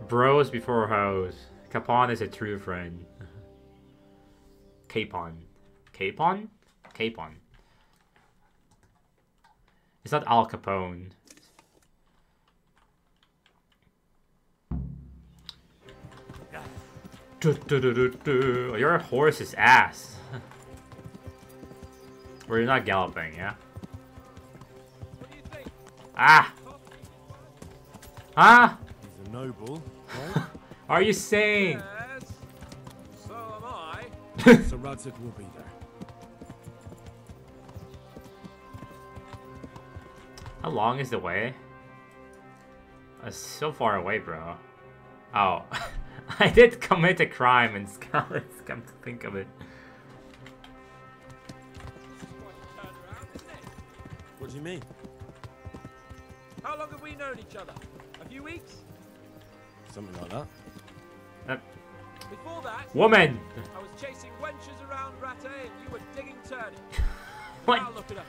Bros before hoes. Capon is a true friend. Capon. Capon? Capon. It's not Al Capone. Du. Your horse is ass. Or you're not galloping, yeah? Ah! Ah! He's a noble, right? Are you saying? so am I. so Radzig will be How long is the way? It's so far away, bro. Oh, I did commit a crime in Skalitz, come to think of it. What do you mean? How long have we known each other? A few weeks? Something like that. Uh, Before that, Woman! I was chasing wenches around Rattay and you were digging turnips. What? Now look at us.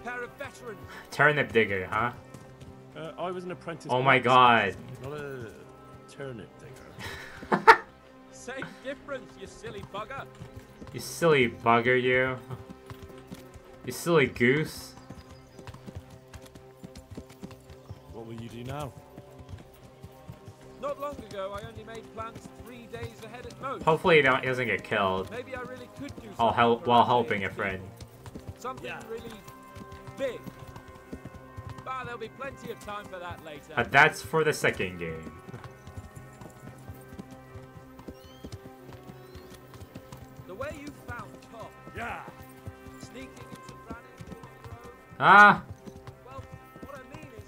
A pair of veterans. Turnip digger, huh? Uh, I was an apprentice. Oh my god. Not a turnip digger. Same difference, you silly bugger. You silly bugger, you. You silly goose. What will you do now? Not long ago, I only made plans three days ahead at most. Hopefully he, don't, he doesn't get killed. Maybe I really could do I'll help while helping a friend. Something really big. But there'll be plenty of time for that later. But that's for the second game. The way you found Top. Yeah. Sneaking into Brannigan Ah! Well, what I mean is,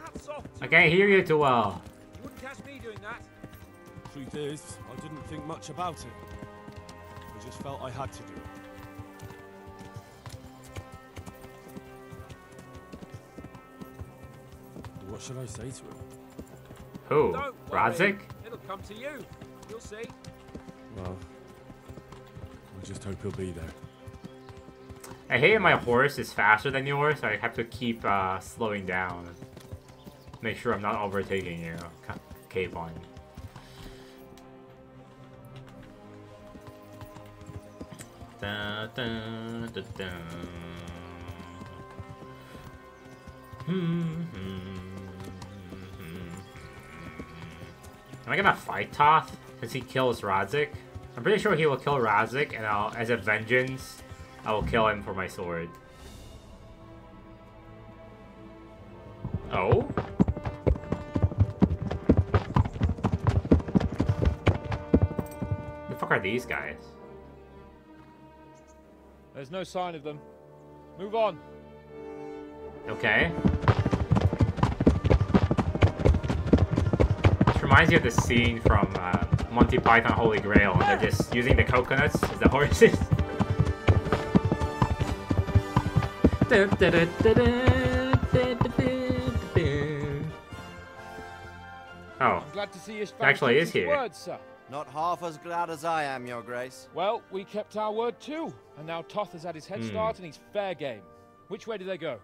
hats off to I can't hear you too well. You wouldn't catch me doing that. Truth is, I didn't think much about it. I just felt I had to do it. What should I say to him? Who? Don't Radzig? It'll come to you. You'll see. Well, I just hope he'll be there. I hate my horse is faster than yours, so I have to keep uh, slowing down. Make sure I'm not overtaking you, Ca- Capon. Da, da, da, da. Hmm, hmm. Am I gonna fight Toth since he kills Radzig? I'm pretty sure he will kill Radzig, and I'll, as a vengeance, I will kill him for my sword. Oh? The fuck are these guys? There's no sign of them. Move on. Okay. Reminds me of the scene from uh, Monty Python Holy Grail, and they're just using the coconuts as the horses. Oh, I'm glad to see you It actually is here. Word, sir. Not half as glad as I am, Your Grace. Well, we kept our word too, and now Toth has had his head Hmm. start and he's fair game. Which way do they go?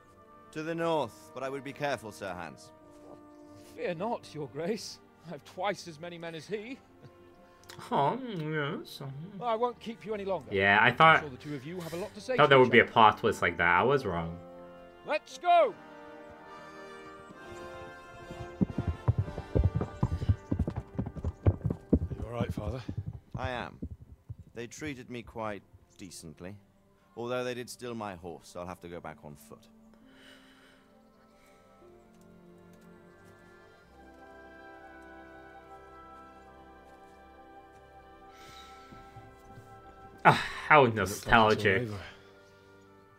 To the north, but I would be careful, Sir Hans. Fear not, Your Grace. I have twice as many men as he. oh yes. Well, I won't keep you any longer. Yeah, I thought- sure the two of you have a lot to say. Thought to there each would be a other. plot twist like that. I was wrong. Let's go. You alright, Father? I am. They treated me quite decently. Although they did steal my horse, so I'll have to go back on foot. Ah, how Looks like it's all nostalgic.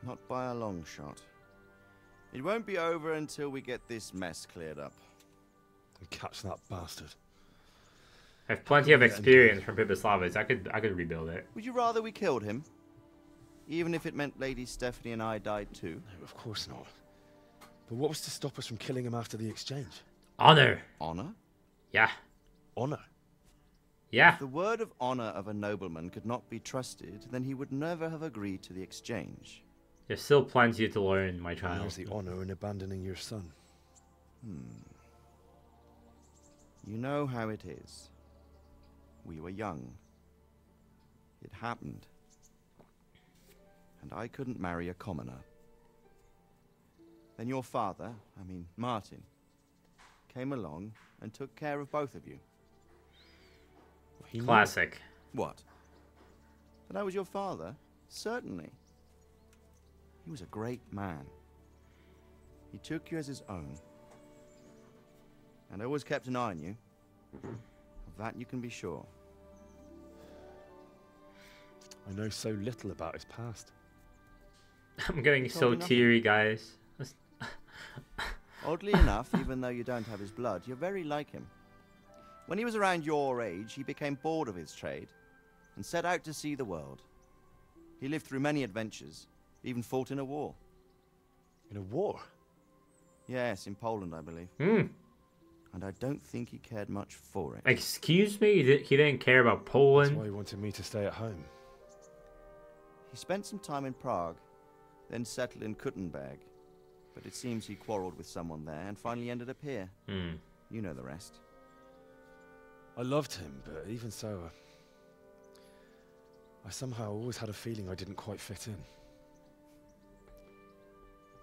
Not by a long shot. It won't be over until we get this mess cleared up. And catch that bastard. I have plenty of experience from Pribyslavitz. I could I could rebuild it. Would you rather we killed him? Even if it meant Lady Stephanie and I died too? No, of course not. But what was to stop us from killing him after the exchange? Honor. Honor? Yeah. Honor? Yeah. If the word of honor of a nobleman could not be trusted, then he would never have agreed to the exchange. There's still plenty to learn, my child. Where's the honor in abandoning your son? Hmm. You know how it is. We were young. It happened. And I couldn't marry a commoner. Then your father, I mean Martin, came along and took care of both of you. He knew- Classic. What? That I was your father? Certainly. He was a great man. He took you as his own. And always kept an eye on you. Of that you can be sure. I know so little about his past. I'm getting so me nothing. teary, guys. Oddly enough, even though you don't have his blood, you're very like him. When he was around your age, he became bored of his trade and set out to see the world. He lived through many adventures, even fought in a war. In a war? Yes, in Poland, I believe. Hmm. And I don't think he cared much for it. Excuse me? He didn't care about Poland? That's Poland? why he wanted me to stay at home. He spent some time in Prague, then settled in Kuttenberg. But it seems he quarreled with someone there and finally ended up here. Hmm. You know the rest. I loved him, but even so, uh, I somehow always had a feeling I didn't quite fit in.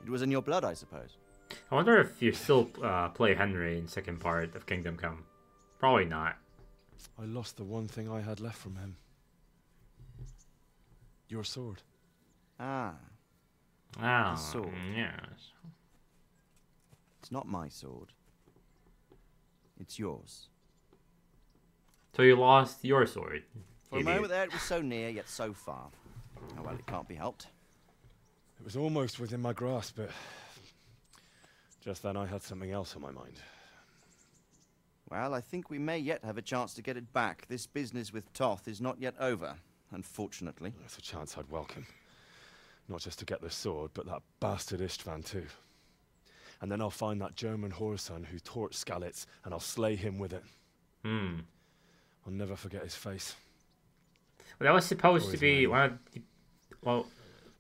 It was in your blood, I suppose. I wonder if you still uh, play Henry in second part of Kingdom Come. Probably not. I lost the one thing I had left from him. Your sword. Ah, Ah, sword. yes. it's not my sword. It's yours. So you lost your sword. For a idiot. moment there, it was so near, yet so far. Oh well, it can't be helped. It was almost within my grasp, but just then I had something else on my mind. Well, I think we may yet have a chance to get it back. This business with Toth is not yet over. unfortunately. That's a chance I'd welcome. Not just to get the sword, but that bastard Istvan too. And then I'll find that German whoreson who torched Skalitz, and I'll slay him with it. Hmm. I'll never forget his face. Well, that was supposed to be name. one of the, well,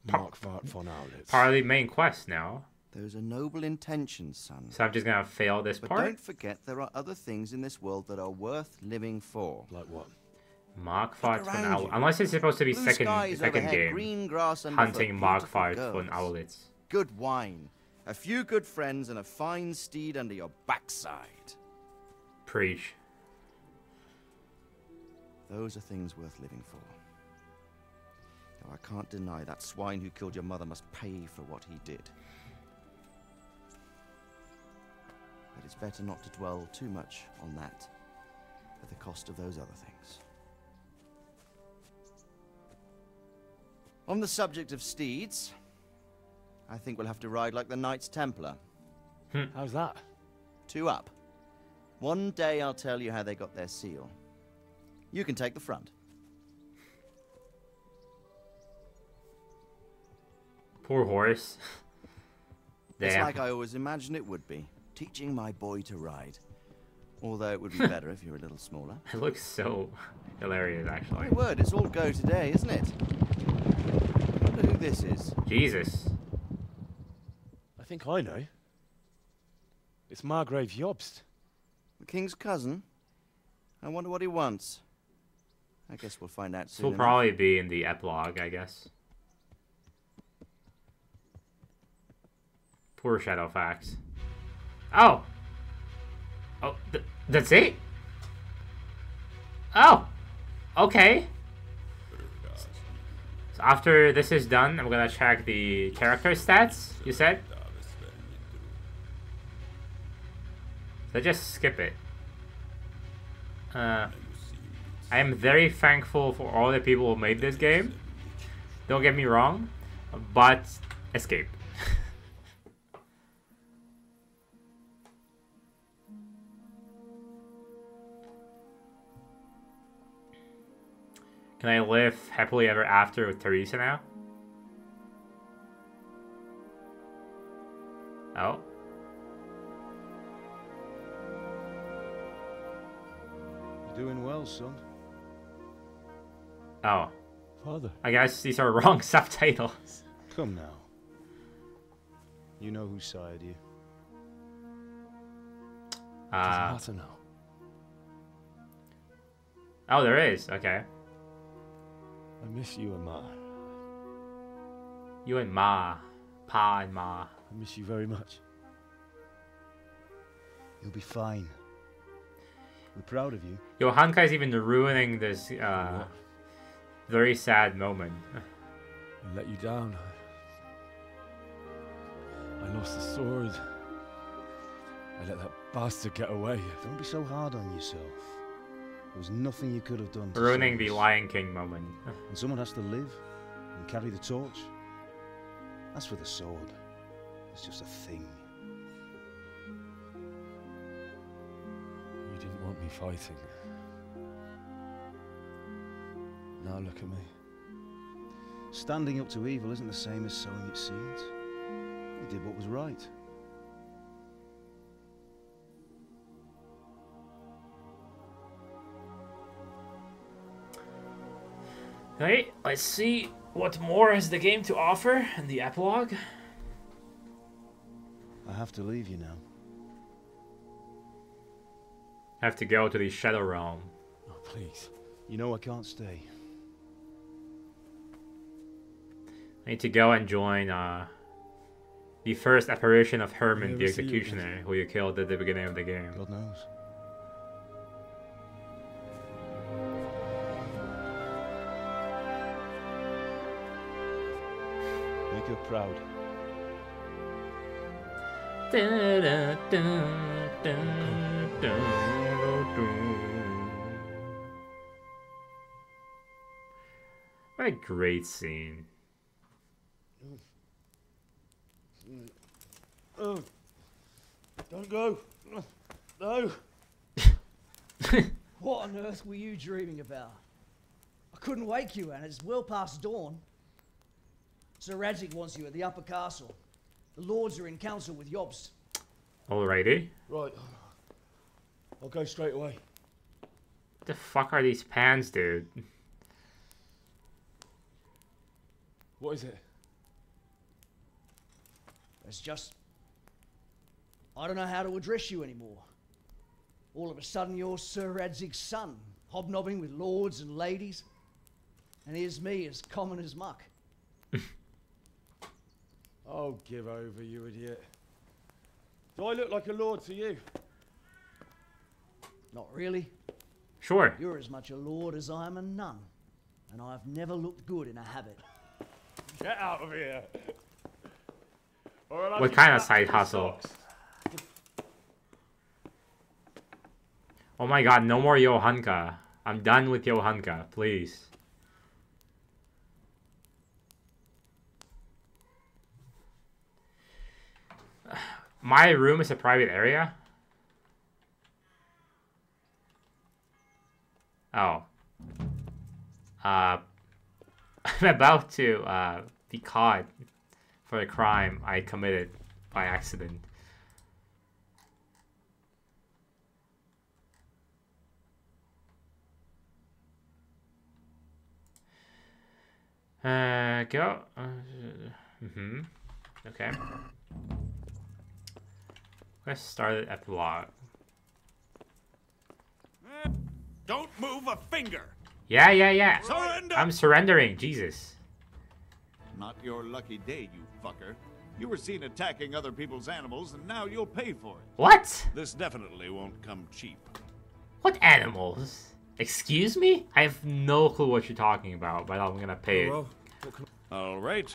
Markvart von Aulitz. part of the main quest now. Those are noble intentions, son. So I'm just gonna fail this But part. don't forget there are other things in this world that are worth living for. Like what? Mark Fart von around Owl. you. Unless it's supposed to be Blue second second overhead, game. green grass Hunting Mark beautiful Fart von girls. Owlitz. Good wine, a few good friends, and a fine steed under your backside. Preach. Those are things worth living for. Now, I can't deny that swine who killed your mother must pay for what he did. But it's better not to dwell too much on that at the cost of those other things. On the subject of steeds, I think we'll have to ride like the Knights Templar. Hmm. How's that? Two up. One day I'll tell you how they got their seal. You can take the front. Poor horse. It's like I always imagined it would be. Teaching my boy to ride. Although it would be better if you were a little smaller. It looks so hilarious, actually. My word, it's all go today, isn't it? I wonder who this is. Jesus. I think I know. It's Margrave Jobst. The king's cousin? I wonder what he wants. I guess we'll find out This soon. will enough. probably be in the epilogue, I guess. Poor Shadowfax. Oh! Oh, th that's it? Oh! Okay. So after this is done, I'm gonna check the character stats, you said? So just skip it. Uh, I am very thankful for all the people who made this game. Don't get me wrong, but escape. Can I live happily ever after with Theresa now? Oh. You're doing well, son. Oh. Father. I guess these are wrong subtitles. Come now. You know who sired you. Uh, Doesn't matter now. oh, there is. Okay. I miss you and Ma. You and Ma. Pa and Ma. I miss you very much. You'll be fine. We're proud of you. Yo, Hankai's even ruining this uh, very sad moment. I let you down. I lost the sword. I let that bastard get away. Don't be so hard on yourself. There was nothing you could have done. To Ruining the us. Lion King moment. And someone has to live and carry the torch. As for the sword, it's just a thing. You didn't want me fighting. Now look at me. Standing up to evil isn't the same as sowing its seeds. You did what was right. Hey, let's see what more has the game to offer in the epilogue. I have to leave you now. Have to go to the Shadow Realm. Oh, please. You know I can't stay. I need to go and join uh, the first apparition of Herman the you. Executioner, who you killed at the beginning of the game. God knows. Make her proud. What a great scene. Oh, don't go. No. What on earth were you dreaming about? I couldn't wake you, and it's well past dawn. Sir Radzig wants you at the upper castle. The lords are in council with Jobst. Alrighty. Right. I'll go straight away. What the fuck are these pans, dude? What is it? It's just. I don't know how to address you anymore. All of a sudden, you're Sir Radzig's son, hobnobbing with lords and ladies. And here's me, as common as muck. Oh, give over, you idiot. Do I look like a lord to you? Not really. Sure. You're as much a lord as I am a nun. And I've never looked good in a habit. Get out of here. What kind of side hustle? Oh my god, no more Johanka. I'm done with Johanka, please. My room is a private area? Oh. Uh, I'm about to uh, be caught for a crime I committed by accident. Uh, go. Uh, mm-hmm. Okay. Let's start at epilogue. Don't move a finger. Yeah, yeah, yeah. Surrender! I'm surrendering. Jesus. Not your lucky day, you fucker. You were seen attacking other people's animals, and now you'll pay for it. What? This definitely won't come cheap. What animals? Excuse me? I have no clue what you're talking about, but I'm gonna pay it. All right.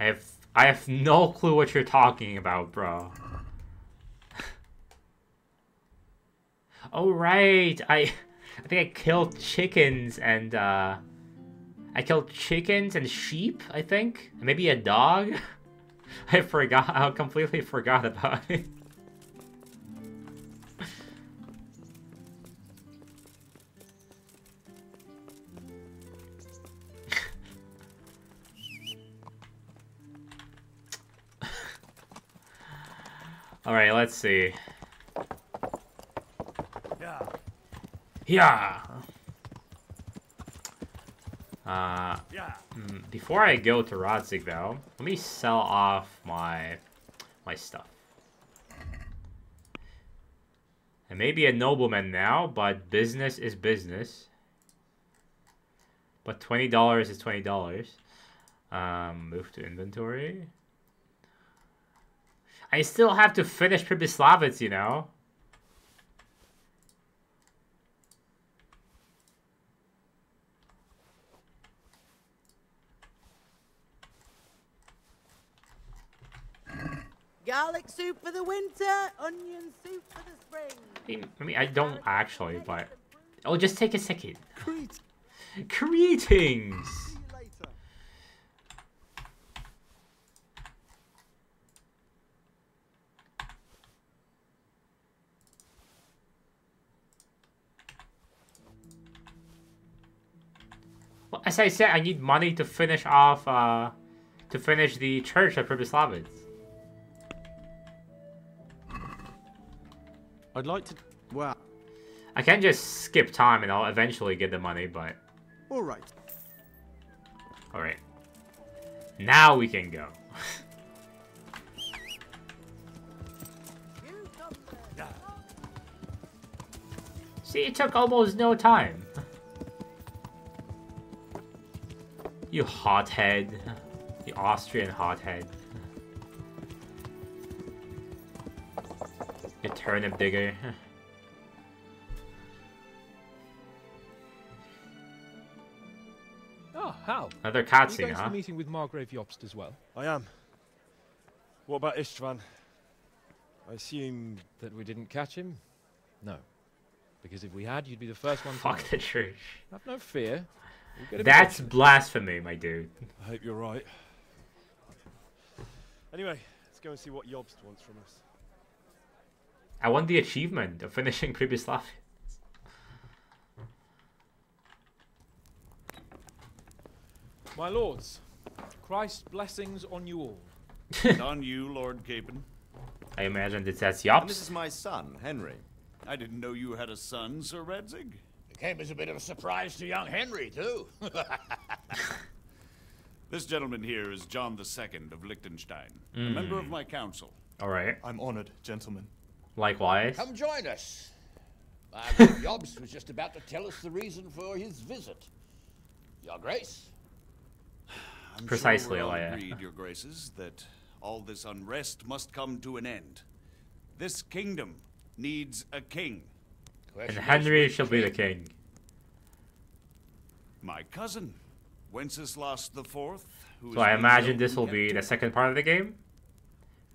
I have I have no clue what you're talking about, bro. oh right, I I think I killed chickens and uh I killed chickens and sheep, I think. Maybe a dog. I forgot I completely forgot about it. Alright, let's see. Yeah. Yeah. Uh, mm, before I go to Radzig though, let me sell off my my stuff. I may be a nobleman now, but business is business. But twenty dollars is twenty dollars. Um, move to inventory. I still have to finish Pribyslavitz, you know. Garlic soup for the winter, onion soup for the spring. I mean, I don't actually, but oh, just take a second. Greetings. Well, as I said, I need money to finish off, uh, to finish the church at Pribyslavitz. I'd like to. Well, I can just skip time and I'll eventually get the money, but all right. alright. Now we can go. See, it took almost no time. You hothead. You Austrian hothead. Turnip digger. Oh, how? Another Are you cutscene, going to huh? the meeting with Margrave Jobst as well? I am. What about Istvan? I assume that we didn't catch him. No, because if we had, you'd be the first one. Fuck to the know. church. Have no fear. We'll get him That's blasphemy, my dude. I hope you're right. Anyway, let's go and see what Jobst wants from us. I want the achievement of finishing previous Pribyslavitz. My lords, Christ's blessings on you all. and on you, Lord Capon. I imagine this as And Jobst. this is my son, Henry. I didn't know you had a son, Sir Radzig. It came as a bit of a surprise to young Henry, too. This gentleman here is John II of Liechtenstein, a member of Mm. my council. All right. I'm honored, gentlemen. Likewise. Come join us. My lord Jobst was just about to tell us the reason for his visit. Your Grace? I'm Precisely, sure Elia. agreed, Your Graces, that all this unrest must come to an end. This kingdom needs a king. And Henry shall be the king. My cousin, Wenceslas the Fourth. So I imagine this will be the second part of the game.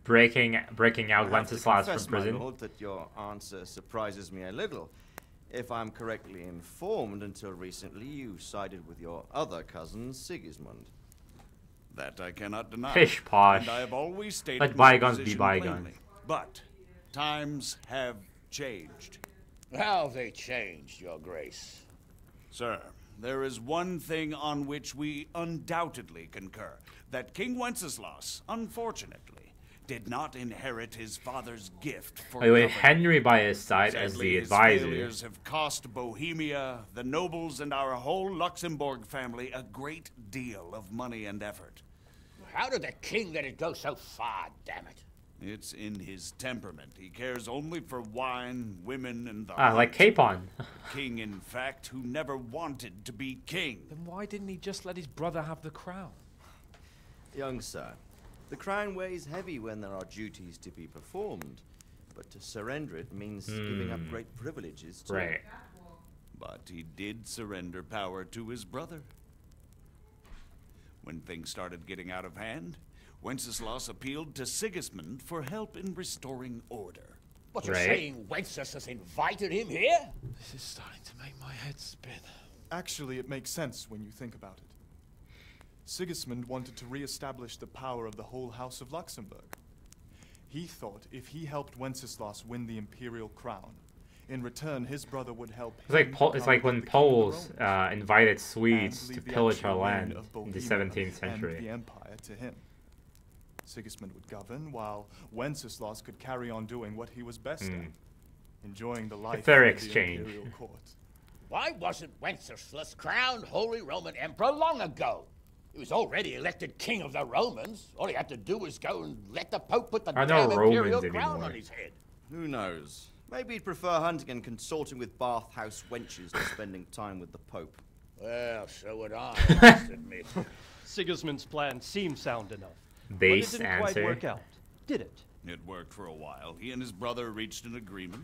Breaking breaking out I Wenceslas from confess, my prison. lord, that your answer surprises me a little. If I'm correctly informed, until recently you sided with your other cousin, Sigismund. That I cannot deny. Fish posh. And I have always stated Let bygones be bygones. plainly. But times have changed. How have they changed, Your Grace? Sir, there is one thing on which we undoubtedly concur. That King Wenceslas, unfortunately, did not inherit his father's gift for Wait, wait, government. Henry by his side as Sadly, the his advisor. failures have cost Bohemia, the nobles, and our whole Luxembourg family a great deal of money and effort. How did the king let it go so far, damn it? It's in his temperament. He cares only for wine, women, and the Ah, like. Capon. king, in fact, who never wanted to be king. Then why didn't he just let his brother have the crown? Young sir, the crown weighs heavy when there are duties to be performed, but to surrender it means hmm. giving up great privileges too. Right. But he did surrender power to his brother. When things started getting out of hand, Wenceslas appealed to Sigismund for help in restoring order. What, are you're saying Wenceslas has invited him here? This is starting to make my head spin. Actually, it makes sense when you think about it. Sigismund wanted to re-establish the power of the whole House of Luxembourg. He thought if he helped Wenceslas win the imperial crown, in return his brother would help It's like him Pol- it's like when the king of the Poles uh, invited Swedes to pillage our land in the 17th century. the empire to him. Sigismund would govern, while Wenceslas could carry on doing what he was best Hmm. at, enjoying the life fair of exchange. the imperial court. Why wasn't Wenceslas crowned Holy Roman Emperor long ago? He was already elected King of the Romans. All he had to do was go and let the Pope put the Are damn imperial Romans crown anymore. on his head. Who knows? Maybe he'd prefer hunting and consorting with bathhouse wenches to spending time with the Pope. Well, so would I, I admit. Sigismund's plan seemed sound enough. Base but it didn't answer. quite work out, did it? It worked for a while. He and his brother reached an agreement.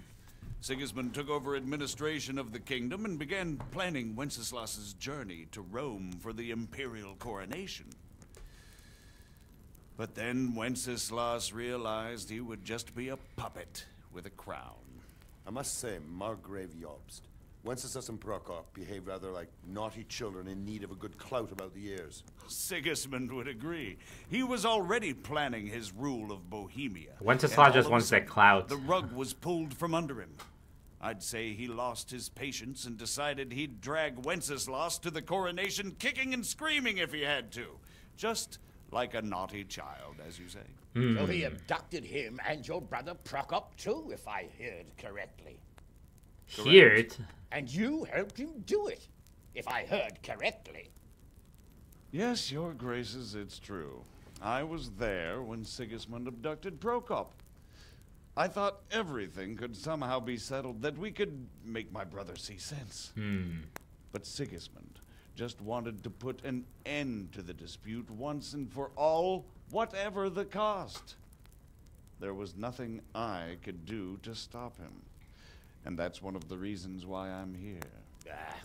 Sigismund took over administration of the kingdom and began planning Wenceslas's journey to Rome for the imperial coronation. But then Wenceslas realized he would just be a puppet with a crown. I must say, Margrave Jobst, Wenceslas and Prokop behave rather like naughty children in need of a good clout about the ears. Sigismund would agree. He was already planning his rule of Bohemia. Wenceslas just of a wants that clout. The rug was pulled from under him. I'd say he lost his patience and decided he'd drag Wenceslas to the coronation kicking and screaming if he had to. Just like a naughty child, as you say. Hmm. So he abducted him and your brother Prokop too, if I heard correctly. Heard? And you helped him do it, if I heard correctly. Yes, your graces, it's true. I was there when Sigismund abducted Prokop. I thought everything could somehow be settled, that we could make my brother see sense. Hmm. But Sigismund just wanted to put an end to the dispute once and for all, whatever the cost. There was nothing I could do to stop him. And that's one of the reasons why I'm here. Ah,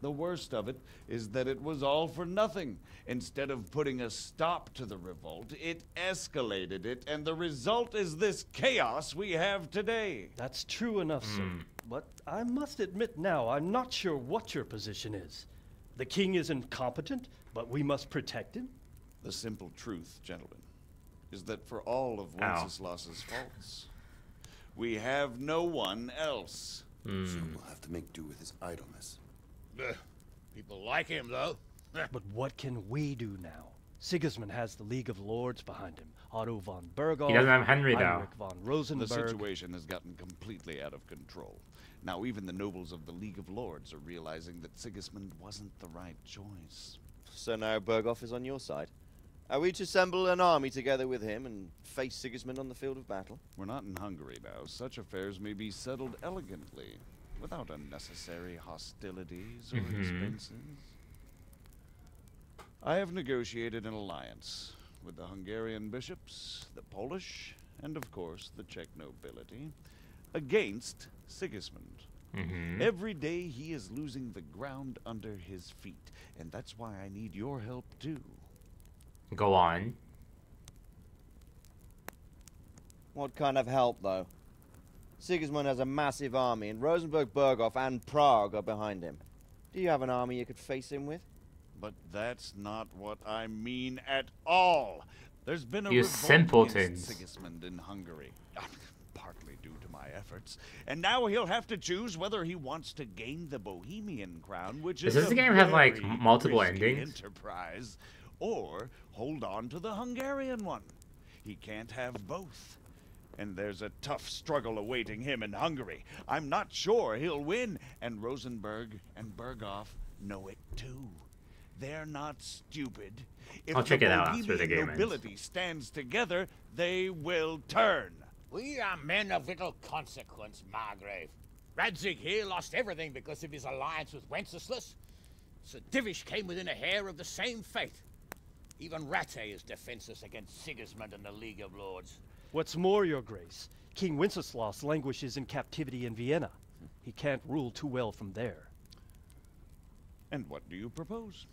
The worst of it is that it was all for nothing. Instead of putting a stop to the revolt, it escalated it, and the result is this chaos we have today. That's true enough, sir. But I must admit now, I'm not sure what your position is. The king is incompetent, but we must protect him? The simple truth, gentlemen, is that for all of Ow. Wenceslas's faults, we have no one else. Hmm. So we'll have to make do with his idleness. Ugh, people like him, though. but what can we do now? Sigismund has the League of Lords behind him. Otto von Bergow. He doesn't have Henry, though. Heinrich von Rosenberg. The situation has gotten completely out of control. Now even the nobles of the League of Lords are realizing that Sigismund wasn't the right choice. So now Bergow is on your side. Are we to assemble an army together with him and face Sigismund on the field of battle? We're not in Hungary now. Such affairs may be settled elegantly, without unnecessary hostilities or Mhm. expenses. I have negotiated an alliance with the Hungarian bishops, the Polish, and of course the Czech nobility, against Sigismund. Mhm. Every day he is losing the ground under his feet, and that's why I need your help too. Go on. What kind of help, though? Sigismund has a massive army, and Rosenberg, Bergow, and Prague are behind him. Do you have an army you could face him with? But that's not what I mean at all. There's been a You revolt simpletons. against Sigismund in Hungary, partly due to my efforts, and now he'll have to choose whether he wants to gain the Bohemian crown, which Does is this a game have, like, multiple risky endings? enterprise, or hold on to the Hungarian one. He can't have both. And there's a tough struggle awaiting him in Hungary. I'm not sure he'll win, and Rosenberg and Bergow know it too. They're not stupid. If I'll check the it out after the Bohemian game ends. nobility stands together, they will turn. We are men of little consequence, Margrave. Radzig here lost everything because of his alliance with Wenceslas. Sir Divish came within a hair of the same fate. Even Rattay is defenseless against Sigismund and the League of Lords. What's more, Your Grace, King Wenceslas languishes in captivity in Vienna. He can't rule too well from there. And what do you propose?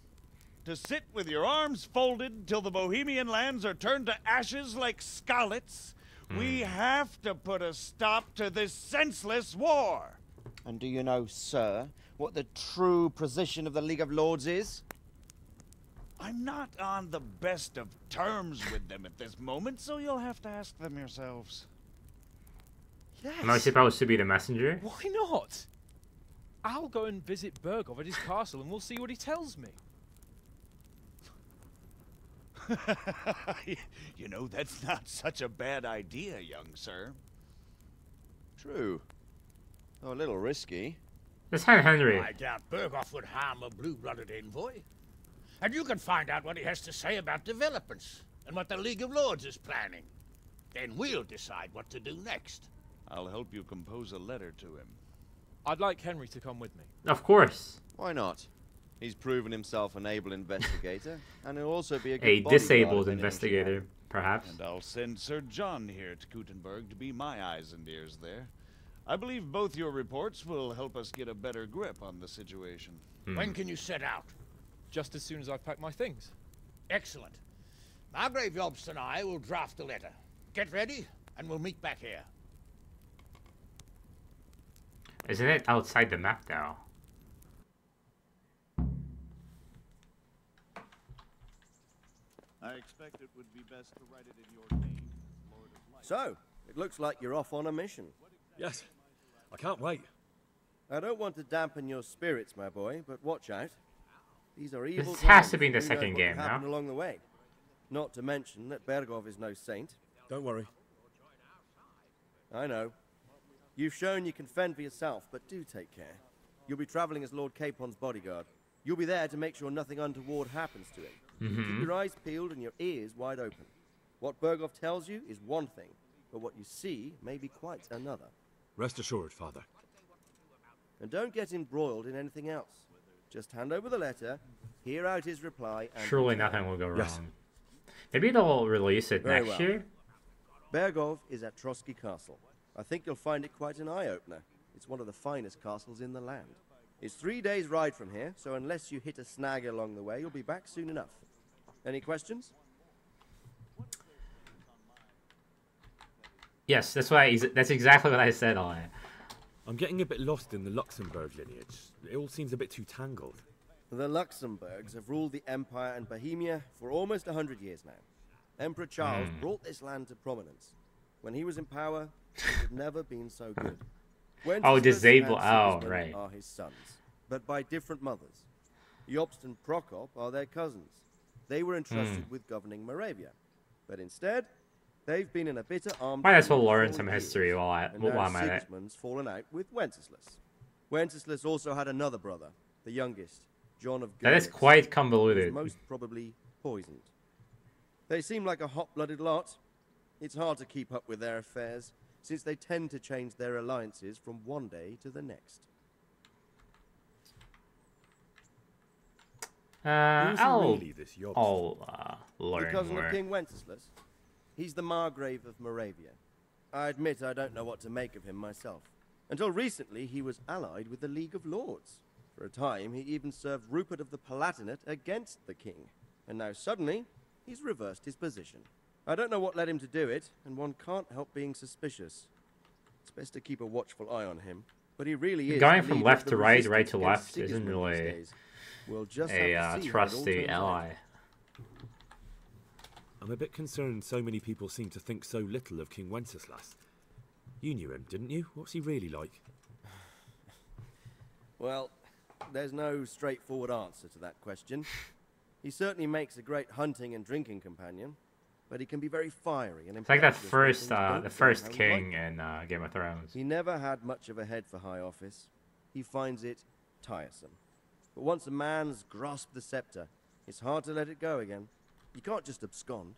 To sit with your arms folded till the Bohemian lands are turned to ashes like Skalitz? We hmm. have to put a stop to this senseless war. And do you know, sir, what the true position of the League of Lords is? I'm not on the best of terms with them at this moment, so you'll have to ask them yourselves. Yes. Am I supposed to be the messenger? Why not? I'll go and visit Bergow at his castle and we'll see what he tells me. you know, that's not such a bad idea, young sir. True. Though a little risky. Let's have Henry. I doubt Bergow would harm a blue-blooded envoy. And you can find out what he has to say about developments and what the League of Lords is planning. Then we'll decide what to do next. I'll help you compose a letter to him. I'd like Henry to come with me. Of course. Why not? He's proven himself an able investigator, and he'll also be a good A disabled if anything should investigator, happen. perhaps. And I'll send Sir John here to Kuttenberg to be my eyes and ears there. I believe both your reports will help us get a better grip on the situation. Hmm. When can you set out? Just as soon as I've packed my things. Excellent. Margrave Jobst and I will draft the letter. Get ready, and we'll meet back here. Isn't it outside the map though? I expect it would be best to write it in your name, Lord of Leipa. So, it looks like you're off on a mission. Yes. I can't wait. I don't want to dampen your spirits, my boy, but watch out. These are evil This has to be in the and who knows second game, will happen no? along the way. Not to mention that Bergow is no saint. Don't worry. I know. You've shown you can fend for yourself, but do take care. You'll be traveling as Lord Capon's bodyguard. You'll be there to make sure nothing untoward happens to him. Mhm. Keep your eyes peeled and your ears wide open. What Bergow tells you is one thing, but what you see may be quite another. Rest assured, Father. And don't get embroiled in anything else. Just hand over the letter, hear out his reply, and Surely nothing will go wrong. Yes. Maybe they'll release it Very next well. year. Bergow is at Trosky Castle. I think you'll find it quite an eye-opener. It's one of the finest castles in the land. It's three days' ride from here, so unless you hit a snag along the way, you'll be back soon enough. Any questions? Yes, that's why. That's exactly what I said on it. I'm getting a bit lost in the Luxembourg lineage. It all seems a bit too tangled. The Luxembourgs have ruled the Empire and Bohemia for almost a hundred years now. Emperor Charles Hmm. brought this land to prominence. When he was in power, it had never been so good. Oh, Wenceslas disable- and oh, right. Are his sons, but by different mothers. Jobst and Prokop are their cousins. They were entrusted Hmm. with governing Moravia. But instead, they've been in a bitter armed Might as well for learn some years, history while I and while now I'm at it. Sigismund's fallen out with Wenceslas. Wenceslas also had another brother, the youngest, John of That is quite convoluted. most probably poisoned. They seem like a hot-blooded lot. It's hard to keep up with their affairs, since they tend to change their alliances from one day to the next. Uh, I'll, really, this Jobst? I'll uh, The learn cousin more. of King Wenceslas. He's the Margrave of Moravia. I admit I don't know what to make of him myself. Until recently, he was allied with the League of Lords. For a time, he even served Rupert of the Palatinate against the king. And now suddenly, he's reversed his position. I don't know what led him to do it, and one can't help being suspicious. It's best to keep a watchful eye on him. But he really is. Going from left to right, right to left isn't really days. We'll just a uh, see how it all trusty ally. I'm a bit concerned so many people seem to think so little of King Wenceslas. You knew him, didn't you? What's he really like? Well, there's no straightforward answer to that question. He certainly makes a great hunting and drinking companion, but he can be very fiery and It's like that first, uh, the first king like. in uh, Game of Thrones. He never had much of a head for high office. He finds it tiresome. But once a man's grasped the scepter, it's hard to let it go again. You can't just abscond.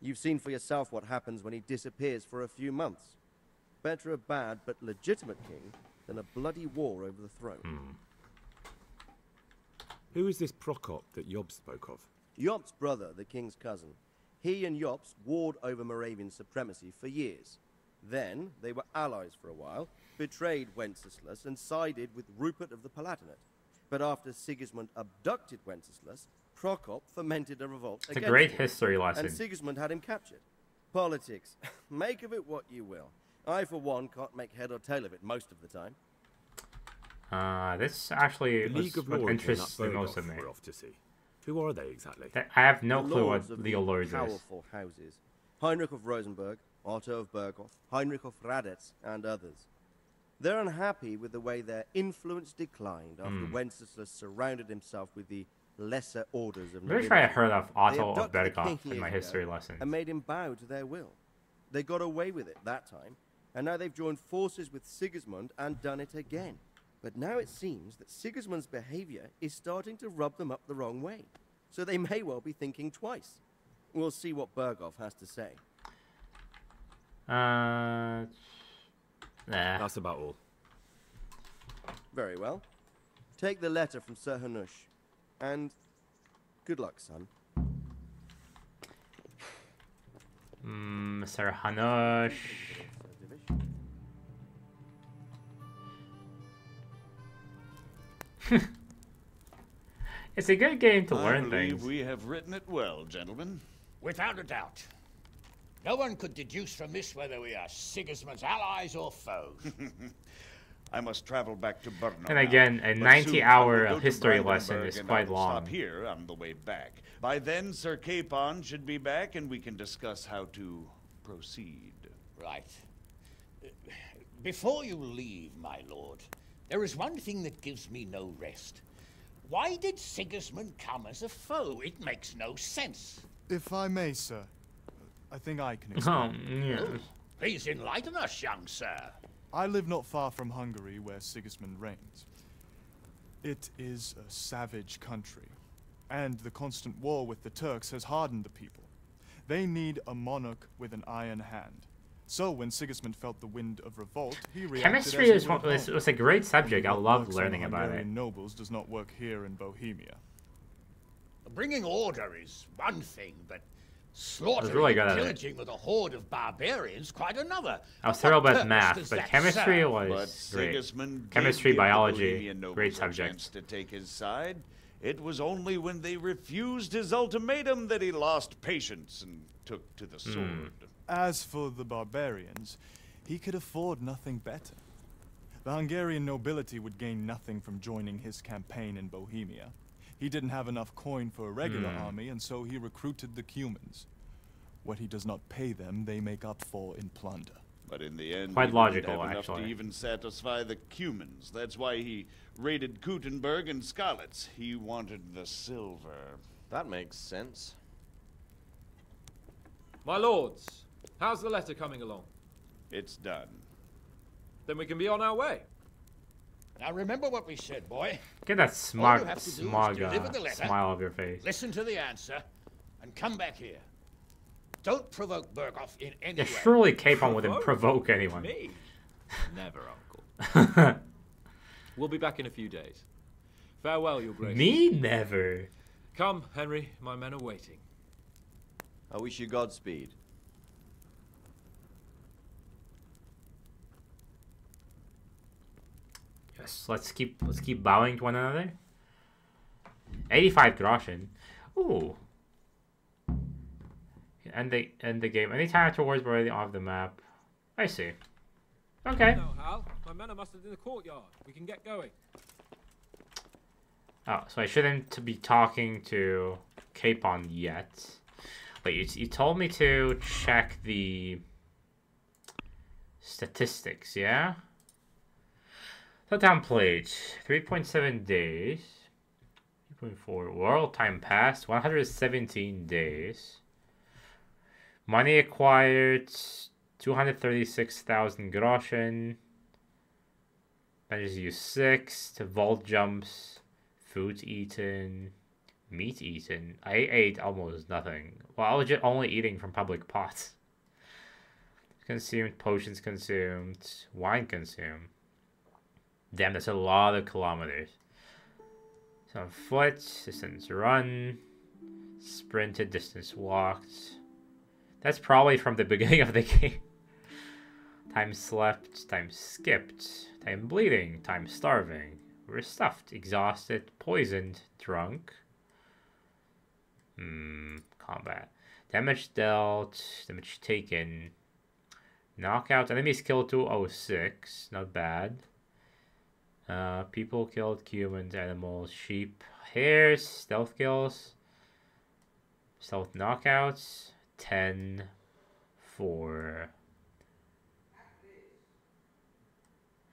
You've seen for yourself what happens when he disappears for a few months. Better a bad but legitimate king than a bloody war over the throne. Hmm. Who is this Prokop that Job spoke of? Jobst's brother, the king's cousin. He and Jobst warred over Moravian supremacy for years. Then they were allies for a while, betrayed Wenceslas, and sided with Rupert of the Palatinate. But after Sigismund abducted Wenceslas, Prokop fomented a revolt It's a against great him, history lesson. And Sigismund had him captured. Politics. make of it what you will. I, for one, can't make head or tail of it most of the time. Uh, this actually The was League of what Lords and interests the most of me. we're off to see. Who are they exactly? Th- I have no the clue what of League of the Lords is. powerful houses. Heinrich of Rosenberg, Otto of Bergow, Heinrich of Radetz, and others. They're unhappy with the way their influence declined after Hmm. Wenceslas surrounded himself with the lesser orders of I'm pretty sure I heard of Otto of Bergow in my history ago lesson. And made him bow to their will. They got away with it that time, and now they've joined forces with Sigismund and done it again. But now it seems that Sigismund's behavior is starting to rub them up the wrong way. So they may well be thinking twice. We'll see what Bergow has to say. Uh, nah. That's about all. Very well. Take the letter from Sir Hanush. And good luck, son. Mm, Sir Hanush. it's a good game to I learn believe things. we have written it well, gentlemen. Without a doubt. No one could deduce from this whether we are Sigismund's allies or foes. I must travel back to Brno. And again, a 90 soon I hour will go to history lesson is quite long. Stop here on the way back. By then, Sir Capon should be back, and we can discuss how to proceed. Right. Uh, Before you leave, my lord, there is one thing that gives me no rest. Why did Sigismund come as a foe? It makes no sense. If I may, sir, I think I can Oh, explain. yes. Oh, Please enlighten us, young sir. I live not far from Hungary, where Sigismund reigns. It is a savage country, and the constant war with the Turks has hardened the people. They need a monarch with an iron hand. So when Sigismund felt the wind of revolt, he reacted Chemistry as is one, was, was a great subject. I What loved works learning about it. Hungarian nobles does not work here in Bohemia. Bringing order is one thing, but slaughtering really and good at it. pillaging with a horde of barbarians quite another. I was terrible at math, but chemistry serve? was But great. Sigismund Chemistry, biology, Bohemian great a subject. chance to take his side. It was only when they refused his ultimatum that he lost patience and took to the Hmm. sword. As for the barbarians, he could afford nothing better. The Hungarian nobility would gain nothing from joining his campaign in Bohemia. He didn't have enough coin for a regular Hmm. army, and so he recruited the Cumans. What he does not pay them, they make up for in plunder. But in the end, Quite logical, didn't have enough to even satisfy the Cumans. That's why he raided Kuttenberg and Skalitz. He wanted the silver. That makes sense. My lords, how's the letter coming along? It's done. Then we can be on our way. Now remember what we said, boy. Get that All smug, you have to do is smug uh, letter, smile off your face. Listen to the answer, and come back here. Don't provoke Bergow in any Yeah, way. surely Capon wouldn't provoke anyone. Me? Never, Uncle. we'll be back in a few days. Farewell, Your Grace. Me never. Come, Henry. My men are waiting. I wish you Godspeed. Yes, let's keep let's keep bowing to one another. 85 groschen. Ooh. End the end the game. Anytime towards already off the map. I see. Okay. No, Hal. My men are mustered in the courtyard. We can get going. Oh, so I shouldn't be talking to Capon yet. Wait, you, you told me to check the statistics, yeah? Shutdown played 3.7 days. 3.4 world time passed 117 days. Money acquired 236,000 groschen. Managed to use 6 to vault jumps. Food eaten. Meat eaten. I ate almost nothing. Well, I was just only eating from public pots. Consumed, potions consumed, wine consumed. Damn, that's a lot of kilometers. So on foot, distance run, sprinted, distance walked. That's probably from the beginning of the game. Time slept, time skipped, time bleeding, time starving. We're stuffed, exhausted, poisoned, drunk. Hmm, combat. Damage dealt, damage taken. Knockout, enemy skill 206, not bad. Uh, people killed, humans, animals, sheep, hares, stealth kills, stealth knockouts, 10 for.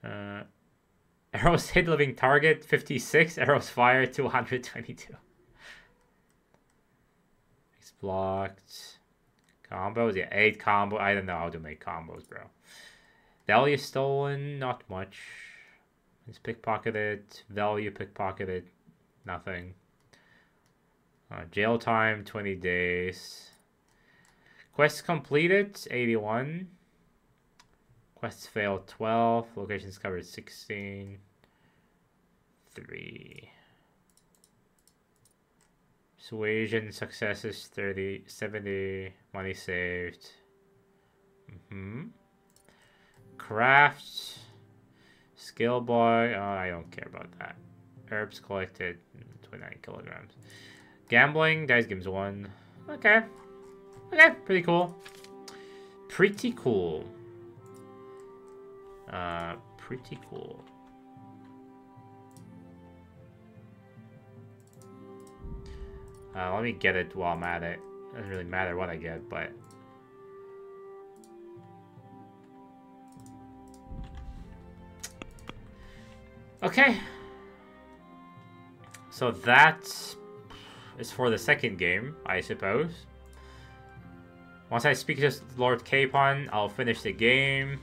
Uh, arrows hit living target, 56, arrows fire, 222. It's blocked. Combos, yeah, 8 combo. I don't know how to make combos, bro. Value stolen, not much. It's pickpocketed. Value pickpocketed. Nothing. Uh, jail time 20 days. Quest completed 81. Quests failed 12. Locations covered 16. 3. Persuasion successes 30. 70. Money saved. Mm-hmm. Craft. Skill boy, uh, I don't care about that. Herbs collected, 29 kilograms. Gambling, dice games one. Okay. Okay, pretty cool. Pretty cool. Uh, pretty cool. Uh, let me get it while I'm at it. Doesn't really matter what I get, but Okay. So that is for the second game, I suppose. Once I speak to Lord Capon, I'll finish the game.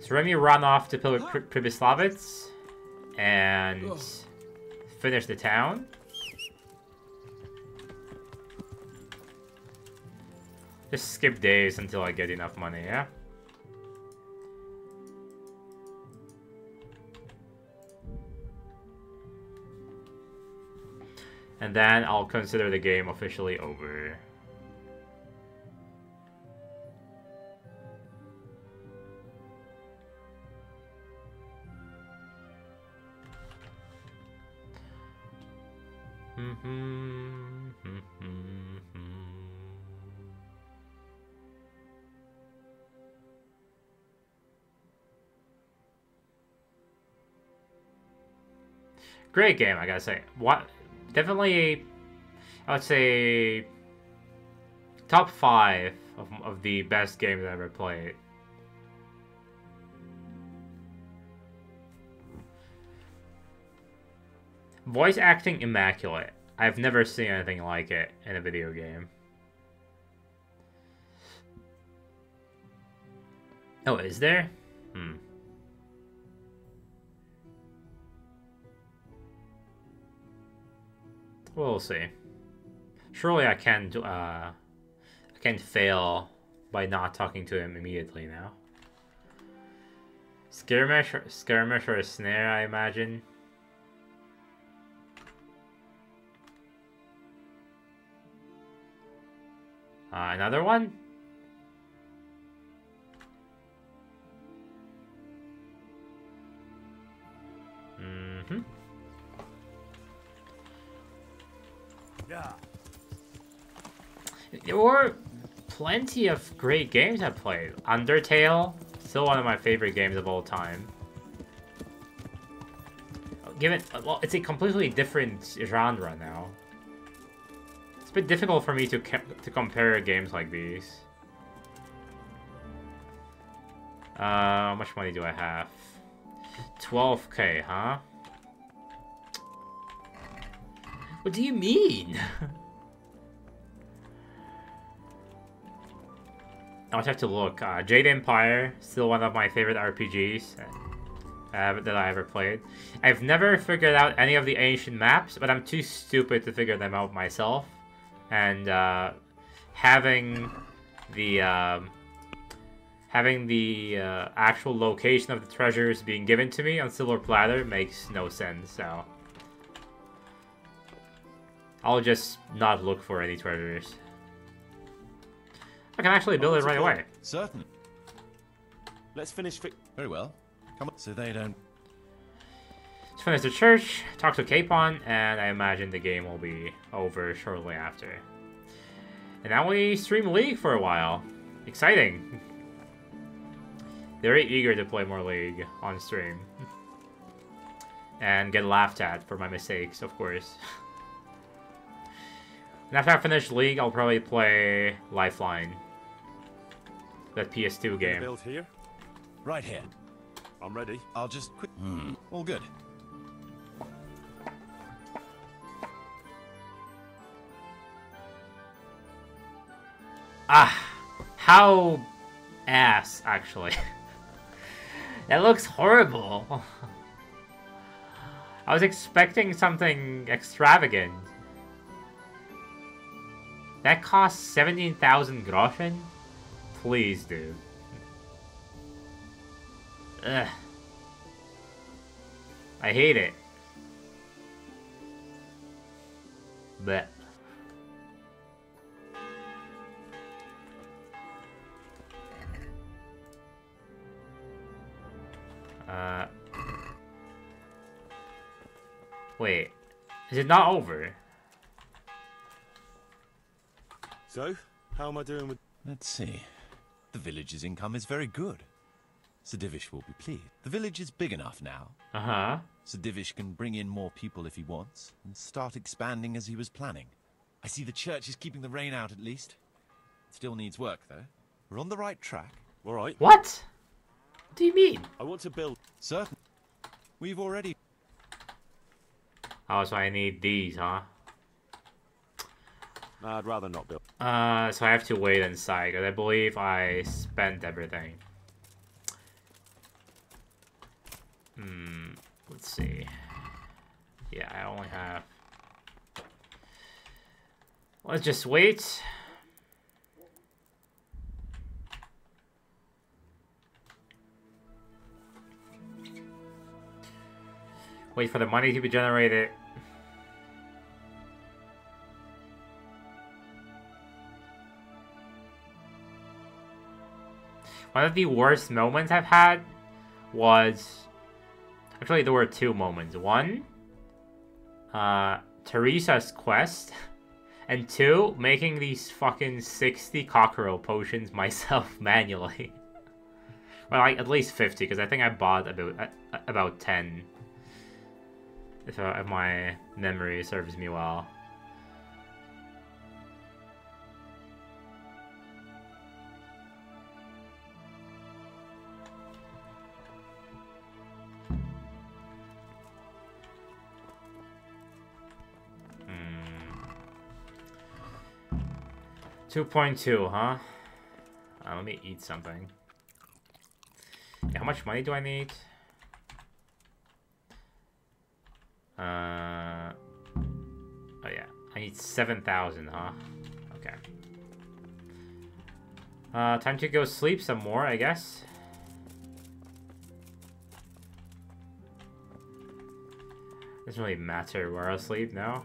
So me run off to Pri- Pri- and finish the town. Just skip days until I get enough money, yeah? And then I'll consider the game officially over. Mm-hmm. Great game, I gotta say. What? Definitely I would say top five of, of the best games I ever played. Voice acting immaculate. I've never seen anything like it in a video game. Oh, is there? Hmm. We'll see. Surely I can't, uh, I can't fail by not talking to him immediately now. Skirmish, skirmish or a snare, I imagine. Uh, another one? There were plenty of great games I played. Undertale, still one of my favorite games of all time. Given, well, it's a completely different genre now. It's a bit difficult for me to to compare games like these. Uh, how much money do I have? 12k, huh? What do you mean? I would have to look. Uh, Jade Empire, still one of my favorite RPGs uh, that I ever played. I've never figured out any of the ancient maps, but I'm too stupid to figure them out myself. And uh, having the um, having the uh, actual location of the treasures being given to me on silver platter makes no sense. So I'll just not look for any treasures. I can actually build it right away. Certain. Let's finish Very well. Come on. So they don't... Let's finish the church, talk to Capon, and I imagine the game will be over shortly after. And now we stream League for a while. Exciting. Very eager to play more League on stream. And get laughed at for my mistakes, of course. and after I finish League, I'll probably play Lifeline. That PS2 game. Build here? Right here. I'm ready. I'll just quick. Hmm. All good. Ah, how ass, actually. that looks horrible. I was expecting something extravagant. That costs 17,000 groschen? Please, dude. Ugh. I hate it. But Uh Wait. Is it not over? So, how am I doing with... Let's see. The village's income is very good. Sir Divish will be pleased. The village is big enough now. Uh-huh. Sir Divish can bring in more people if he wants, and start expanding as he was planning. I see the church is keeping the rain out at least. It still needs work, though. We're on the right track. All right. What? What do you mean? I want to build... Certain. We've already... Oh, so I need these, huh? I'd rather not build. Uh, so I have to wait inside, because I believe I spent everything. Hmm, let's see. Yeah, I only have... Let's just wait. Wait for the money to be generated. One of the worst moments I've had was... Actually, there were two moments. One, uh, Theresa's quest. And two, making these fucking 60 cockroach potions myself manually. well, like, at least 50, because I think I bought about, uh, about 10. If, uh, if my memory serves me well. 2.2, huh? Uh, let me eat something. Yeah, how much money do I need? Uh, oh yeah, I need 7,000, huh? Okay. Uh, time to go sleep some more, I guess. Doesn't really matter where I sleep now.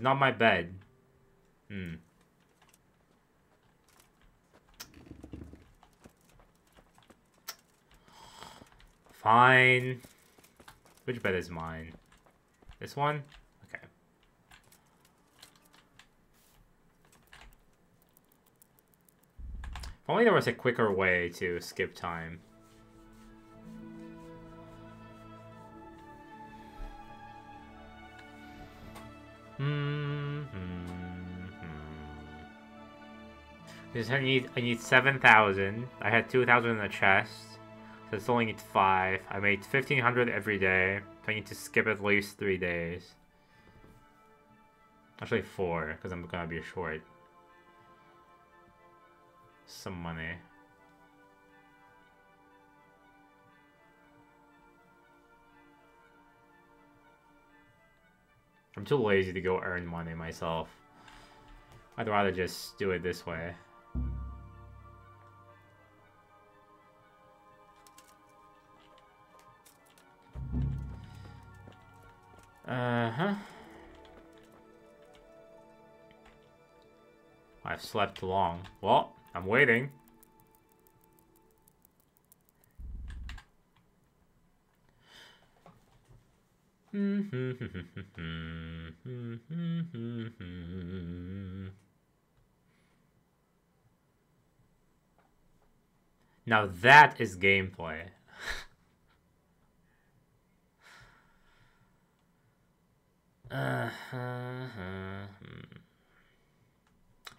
It's not my bed. Hmm. Fine. Which bed is mine? This one? Okay. If only there was a quicker way to skip time. Hmm. I need I need seven thousand. I had two thousand in the chest. So it's only need five. I made fifteen hundred every day. So I need to skip at least three days. Actually four, because I'm gonna be short. Some money. I'm too lazy to go earn money myself. I'd rather just do it this way. Uh-huh. I've slept long. Well, I'm waiting. Now that is gameplay. uh, -huh.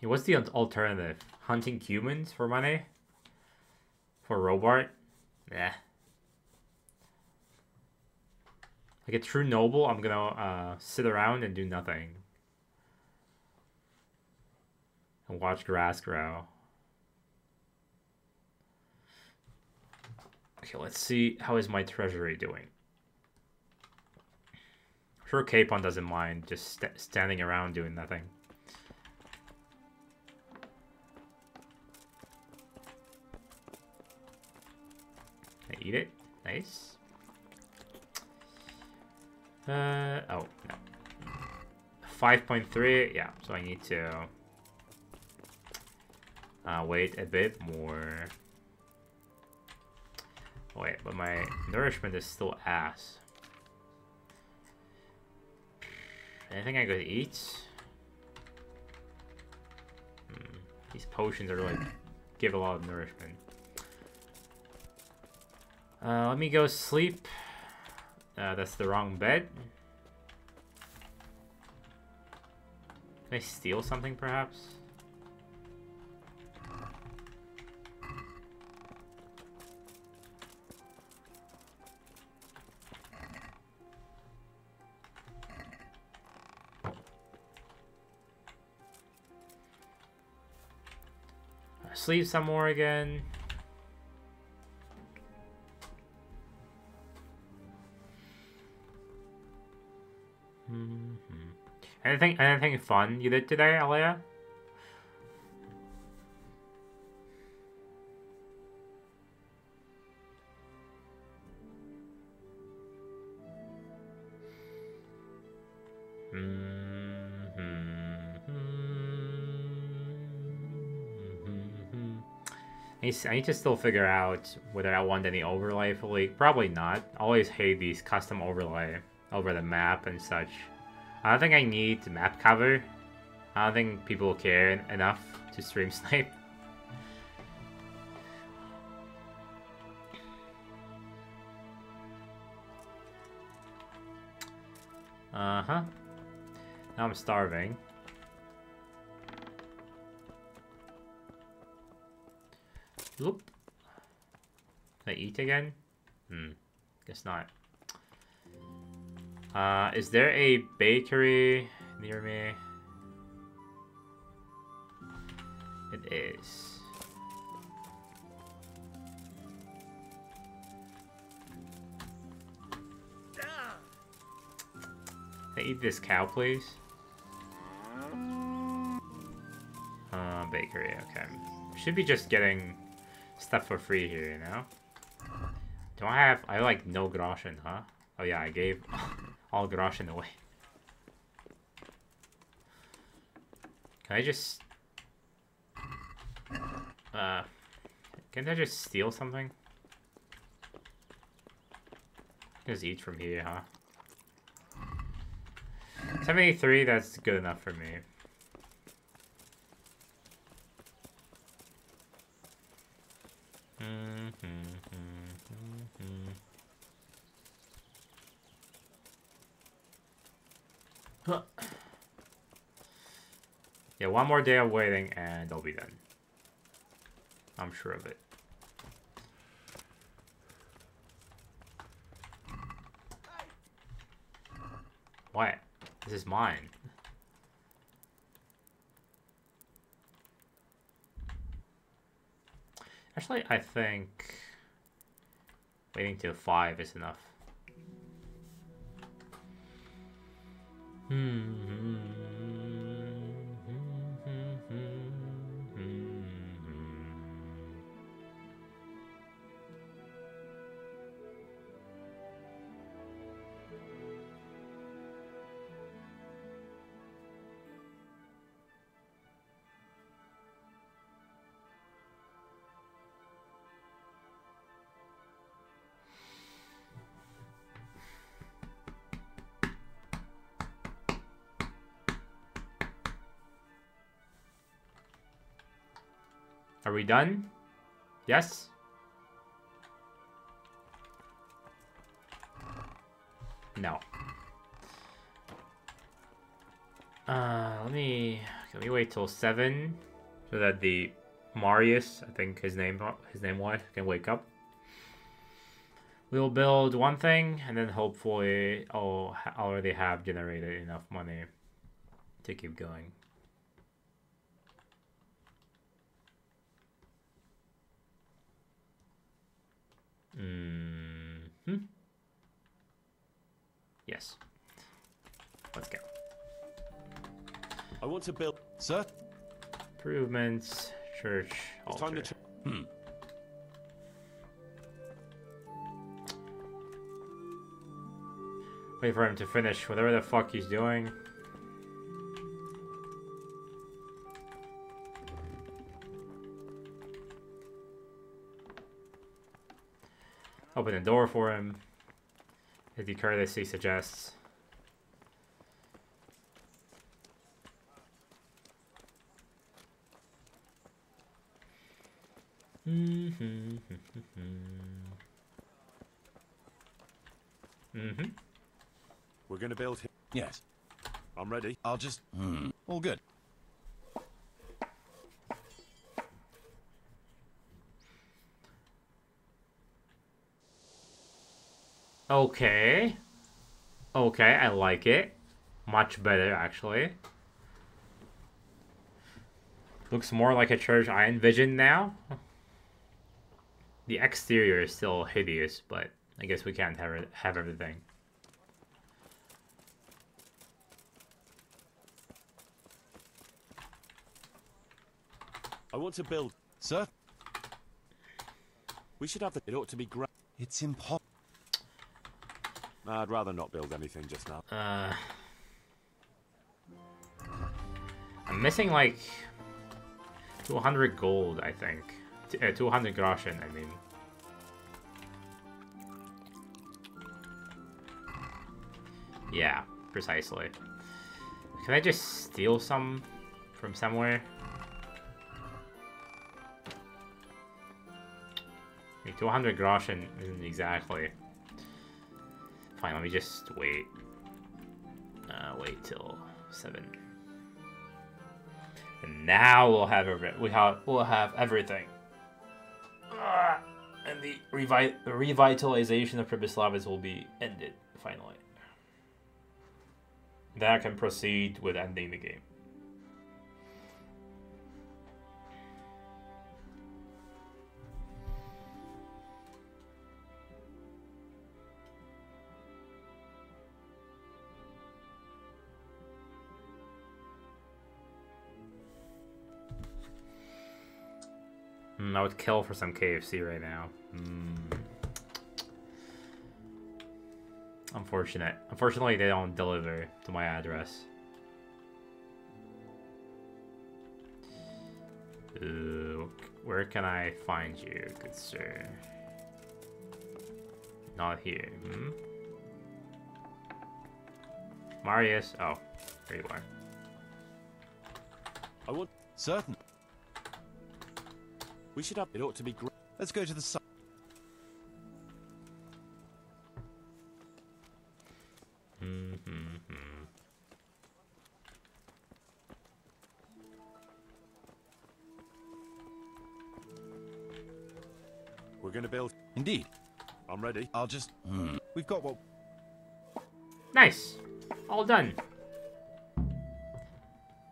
What's the alternative? Hunting humans for money? For Robard? Yeah. Like a true noble, I'm gonna uh, sit around and do nothing. And watch grass grow. Okay, let's see how is my treasury doing. I'm sure Capon doesn't mind just st standing around doing nothing. I eat it. Nice. Uh, oh, no. 5.3, yeah, so I need to uh, wait a bit more. Wait, but my nourishment is still ass. Anything I could eat? Hmm. These potions are like give a lot of nourishment. Uh, let me go sleep. Uh, that's the wrong bed. Can I steal something, perhaps? Sleep some more again. Anything anything fun you did today, Alea? Mm-hmm. I need to still figure out whether I want any overlay for League. Probably not. I always hate these custom overlay over the map and such. I don't think I need map cover. I don't think people care enough to stream snipe. Uh-huh. Now I'm starving. Oop. Can I eat again? Hmm. Guess not. Uh, is there a bakery near me? It is. Can I eat this cow, please? Uh, bakery, okay. Should be just getting stuff for free here, you know? Do I have... I like, no groschen, huh? Oh yeah, I gave all garage in the way. Can I just... Uh... Can't I just steal something? Just eat from here, huh? 73, that's good enough for me. Mm-hmm, mm-hmm, mm-hmm. Yeah, one more day of waiting and I'll be done. I'm sure of it. What? This is mine. Actually, I think waiting till 5 is enough. Hmm. Are we done? Yes? No. Uh, let me let me wait till seven so that the Marius, I think his name his name was, can wake up. We'll build one thing, and then hopefully I'll already have generated enough money to keep going. Mm hmm. Yes. Let's go. I want to build, sir. Improvements, church, altar. It's time to. Hmm. Wait for him to finish whatever the fuck he's doing. Open the door for him. If the courtesy suggests. Mm-hmm. mm-hmm. We're gonna build him. Yes. I'm ready. I'll just. Hmm. All good. Okay. Okay, I like it. Much better, actually. Looks more like a church I envision now. The exterior is still hideous, but I guess we can't have, have everything. I want to build. Sir? We should have the... It ought to be great. It's impossible. I'd rather not build anything just now. Uh, I'm missing like 200 gold, I think. T uh, 200 groschen, I mean. Yeah, precisely. Can I just steal some from somewhere? I mean, 200 groschen isn't exactly Fine, let me just wait. Uh, wait till seven. And now we'll have every, we have we'll have everything. Uh, and the, revi revitalization of Pribyslavitz will be ended finally. Then I can proceed with ending the game. I would kill for some KFC right now. Mm. Unfortunate. Unfortunately, they don't deliver to my address. Uh, where can I find you, good sir? Not here. Hmm? Marius. Oh, there you are. I want certain. We should have. It ought to be great. Let's go to the side. We're gonna build. Indeed. I'm ready. I'll just. Hmm. We've got what. Nice. All done.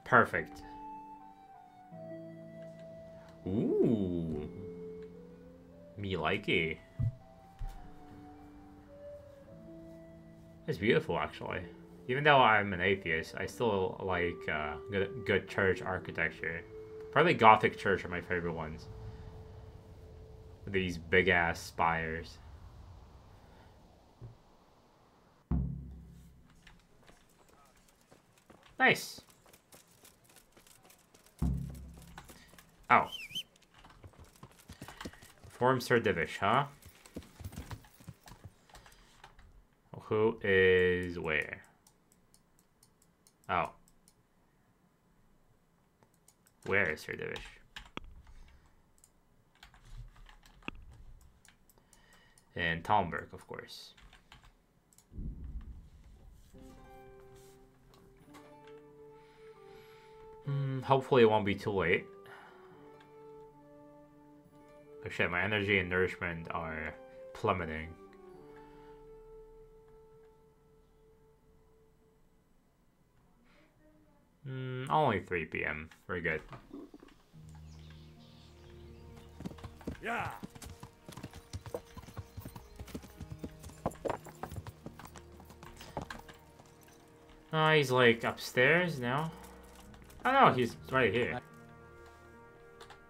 Perfect. Likey. It's beautiful, actually. Even though I'm an atheist, I still like uh, good, good church architecture. Probably Gothic church are my favorite ones. These big ass spires. Nice. Oh. Form Sir Divish, huh? Who is where? Oh. Where is Sir Divish? In Talmberg, of course. Hmm, hopefully it won't be too late. Oh shit, my energy and nourishment are plummeting. Mm, only 3 p.m. Very good. Yeah. Oh, he's like upstairs now. Oh no, he's right here.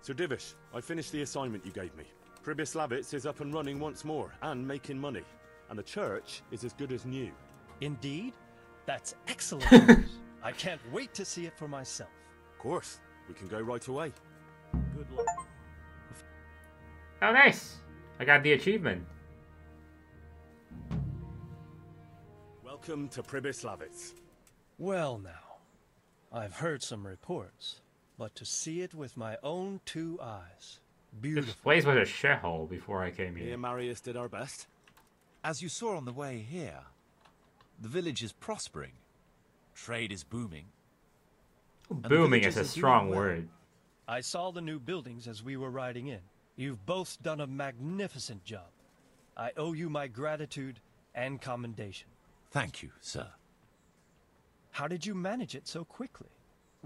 Sir Divish, I finished the assignment you gave me. Pribyslavitz is up and running once more, and making money. And the church is as good as new. Indeed? That's excellent news. I can't wait to see it for myself. Of course. We can go right away. Good luck. Oh, nice! I got the achievement. Welcome to Pribyslavitz. Well, now, I've heard some reports, but to see it with my own two eyes, Beautiful. This place was a shithole before I came Me here. Marius did our best. As you saw on the way here, the village is prospering. Trade is booming. and Booming is a are doing strong well. word. I saw the new buildings as we were riding in. You've both done a magnificent job. I owe you my gratitude and commendation. Thank you, sir. How did you manage it so quickly?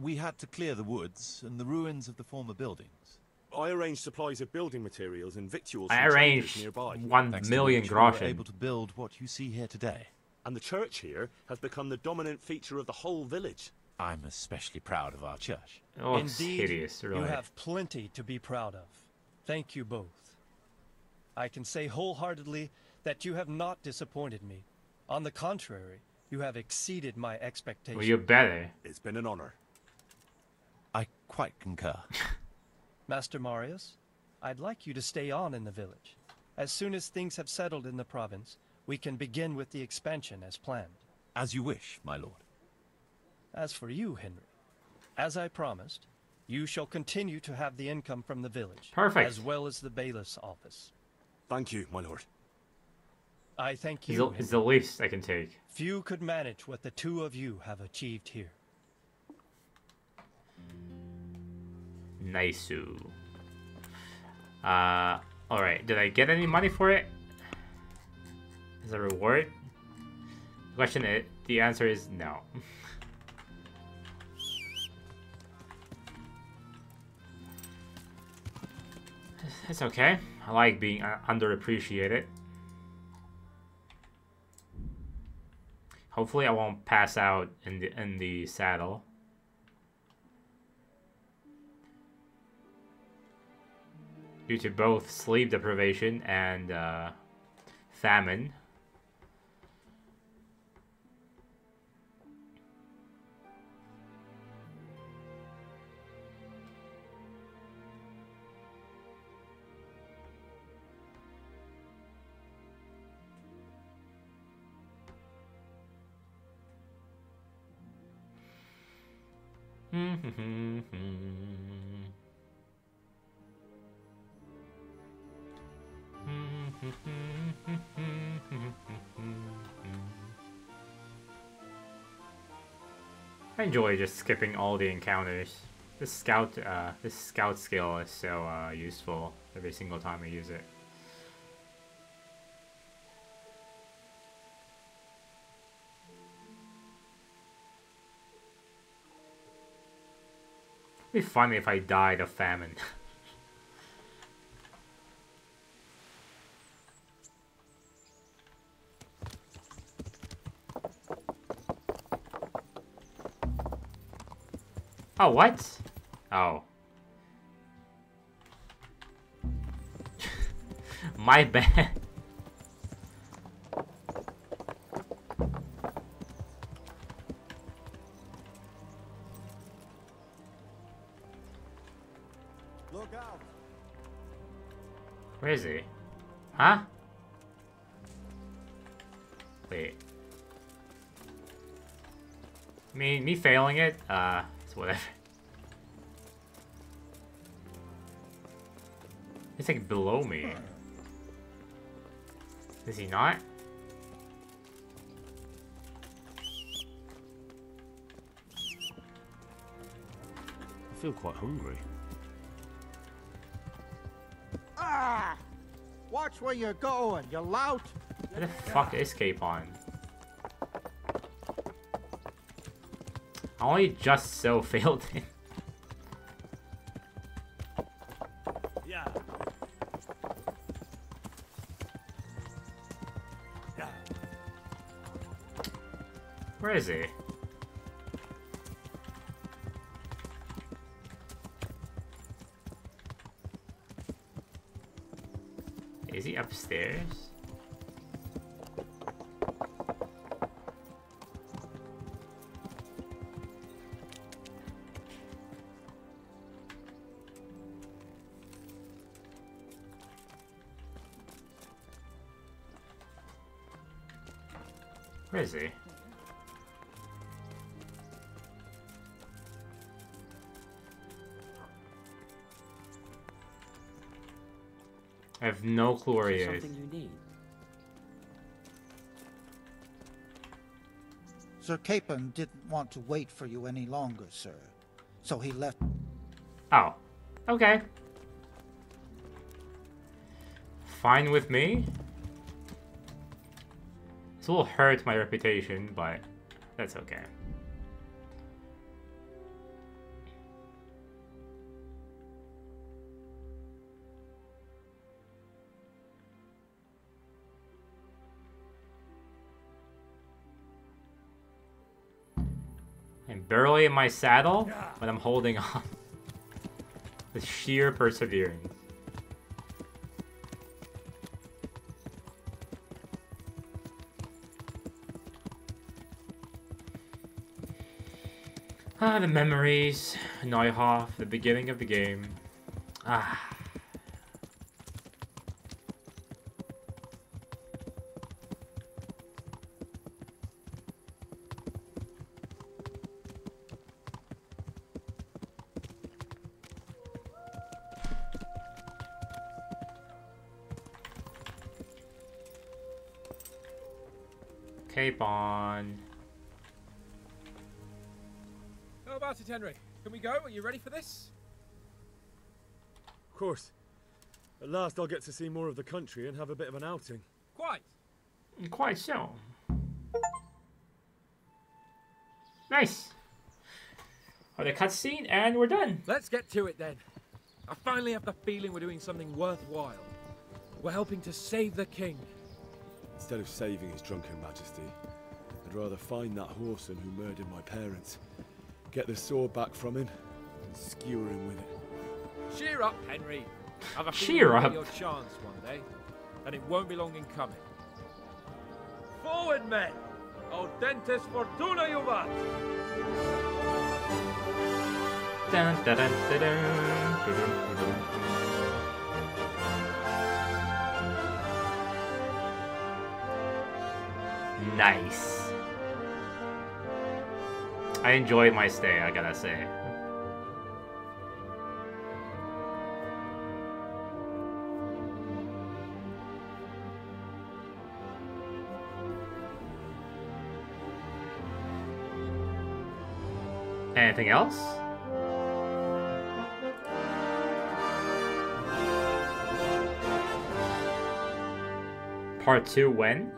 We had to clear the woods and the ruins of the former buildings. I arranged supplies of building materials and victuals I from traders arranged nearby. one Thanks to million groschen. we were able to build what you see here today. And the church here has become the dominant feature of the whole village. I'm especially proud of our church. Oh, Indeed, hideous, really. you have plenty to be proud of. Thank you both. I can say wholeheartedly that you have not disappointed me. On the contrary, you have exceeded my expectations. Well, you better. Eh? It's been an honor. I quite concur. Master Marius, I'd like you to stay on in the village. As soon as things have settled in the province, we can begin with the expansion as planned. As you wish, my lord. As for you, Henry, as I promised, you shall continue to have the income from the village. Perfect. As well as the bailiff's office. Thank you, my lord. I thank you. it's the least I can take. Few could manage what the two of you have achieved here. Nice. Uh, alright. Did I get any money for it? As a reward? The question is, the answer is no. it's okay. I like being uh, underappreciated. Hopefully I won't pass out in the in the saddle. Due to both sleep deprivation and uh, famine. Hmm, hmm, hmm, I enjoy just skipping all the encounters. This scout, uh, this scout skill is so uh, useful every single time I use it. It'd be funny if I died of famine. oh, what? Oh. My bad. Look out! Where is he? Huh? Wait. Me, me failing it? Uh, it's whatever. He's like below me. Is he not? I feel quite hungry. Ah! Watch where you're going, you lout! Where the fuck is Capon? I only just so failed it. Yeah. Yeah. Where is he? No clue where he is. You need. Sir Capon didn't want to wait for you any longer, sir. So he left. Oh. Okay. Fine with me. This will hurt my reputation, but that's okay. I'm barely in my saddle, but I'm holding on. With sheer perseverance. Ah, the memories. Neuhof, the beginning of the game. Ah. Are you ready for this? Of course. At last I'll get to see more of the country and have a bit of an outing. Quite. Quite so. Nice. Oh, the cutscene, and we're done. Let's get to it then. I finally have the feeling we're doing something worthwhile. We're helping to save the king. Instead of saving his drunken majesty, I'd rather find that whoreson who murdered my parents, get the sword back from him, and skewer him with it. Cheer up, Henry. Have a Cheer up. your chance one day, and it won't be long in coming. Forward, men! Audentes fortuna juvat! Dun, dun, dun, dun, dun, dun, dun. Nice. I enjoy my stay, I gotta say. Anything else? Part 2 when?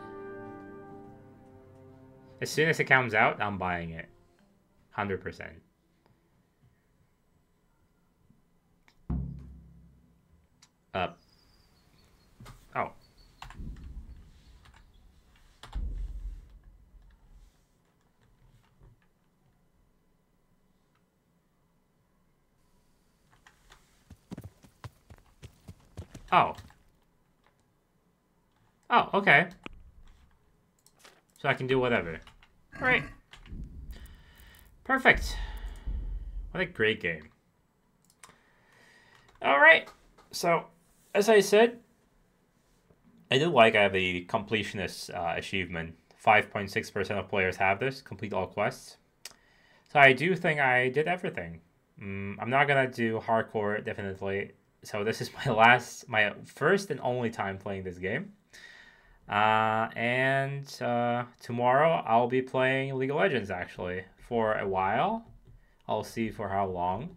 As soon as it comes out, I'm buying it. 100%. Oh. Oh, okay. So I can do whatever. Alright. Perfect. What a great game. Alright. So, as I said, I do like I have the completionist uh, achievement. 5.6% of players have this, complete all quests. So I do think I did everything. Mm, I'm not gonna do hardcore, definitely. So this is my last, my first and only time playing this game. Uh, and uh, tomorrow I'll be playing League of Legends actually for a while. I'll see for how long.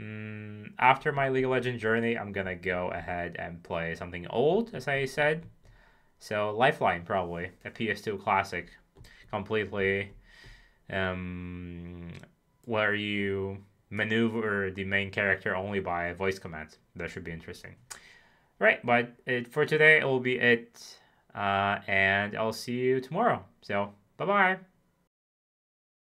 Mm, after my League of Legends journey, I'm gonna go ahead and play something old, as I said. So Lifeline probably a PS2 classic, completely, um, where you maneuver the main character only by voice commands. That should be interesting. Right, but it, for today it will be it, uh, and I'll see you tomorrow. So bye bye.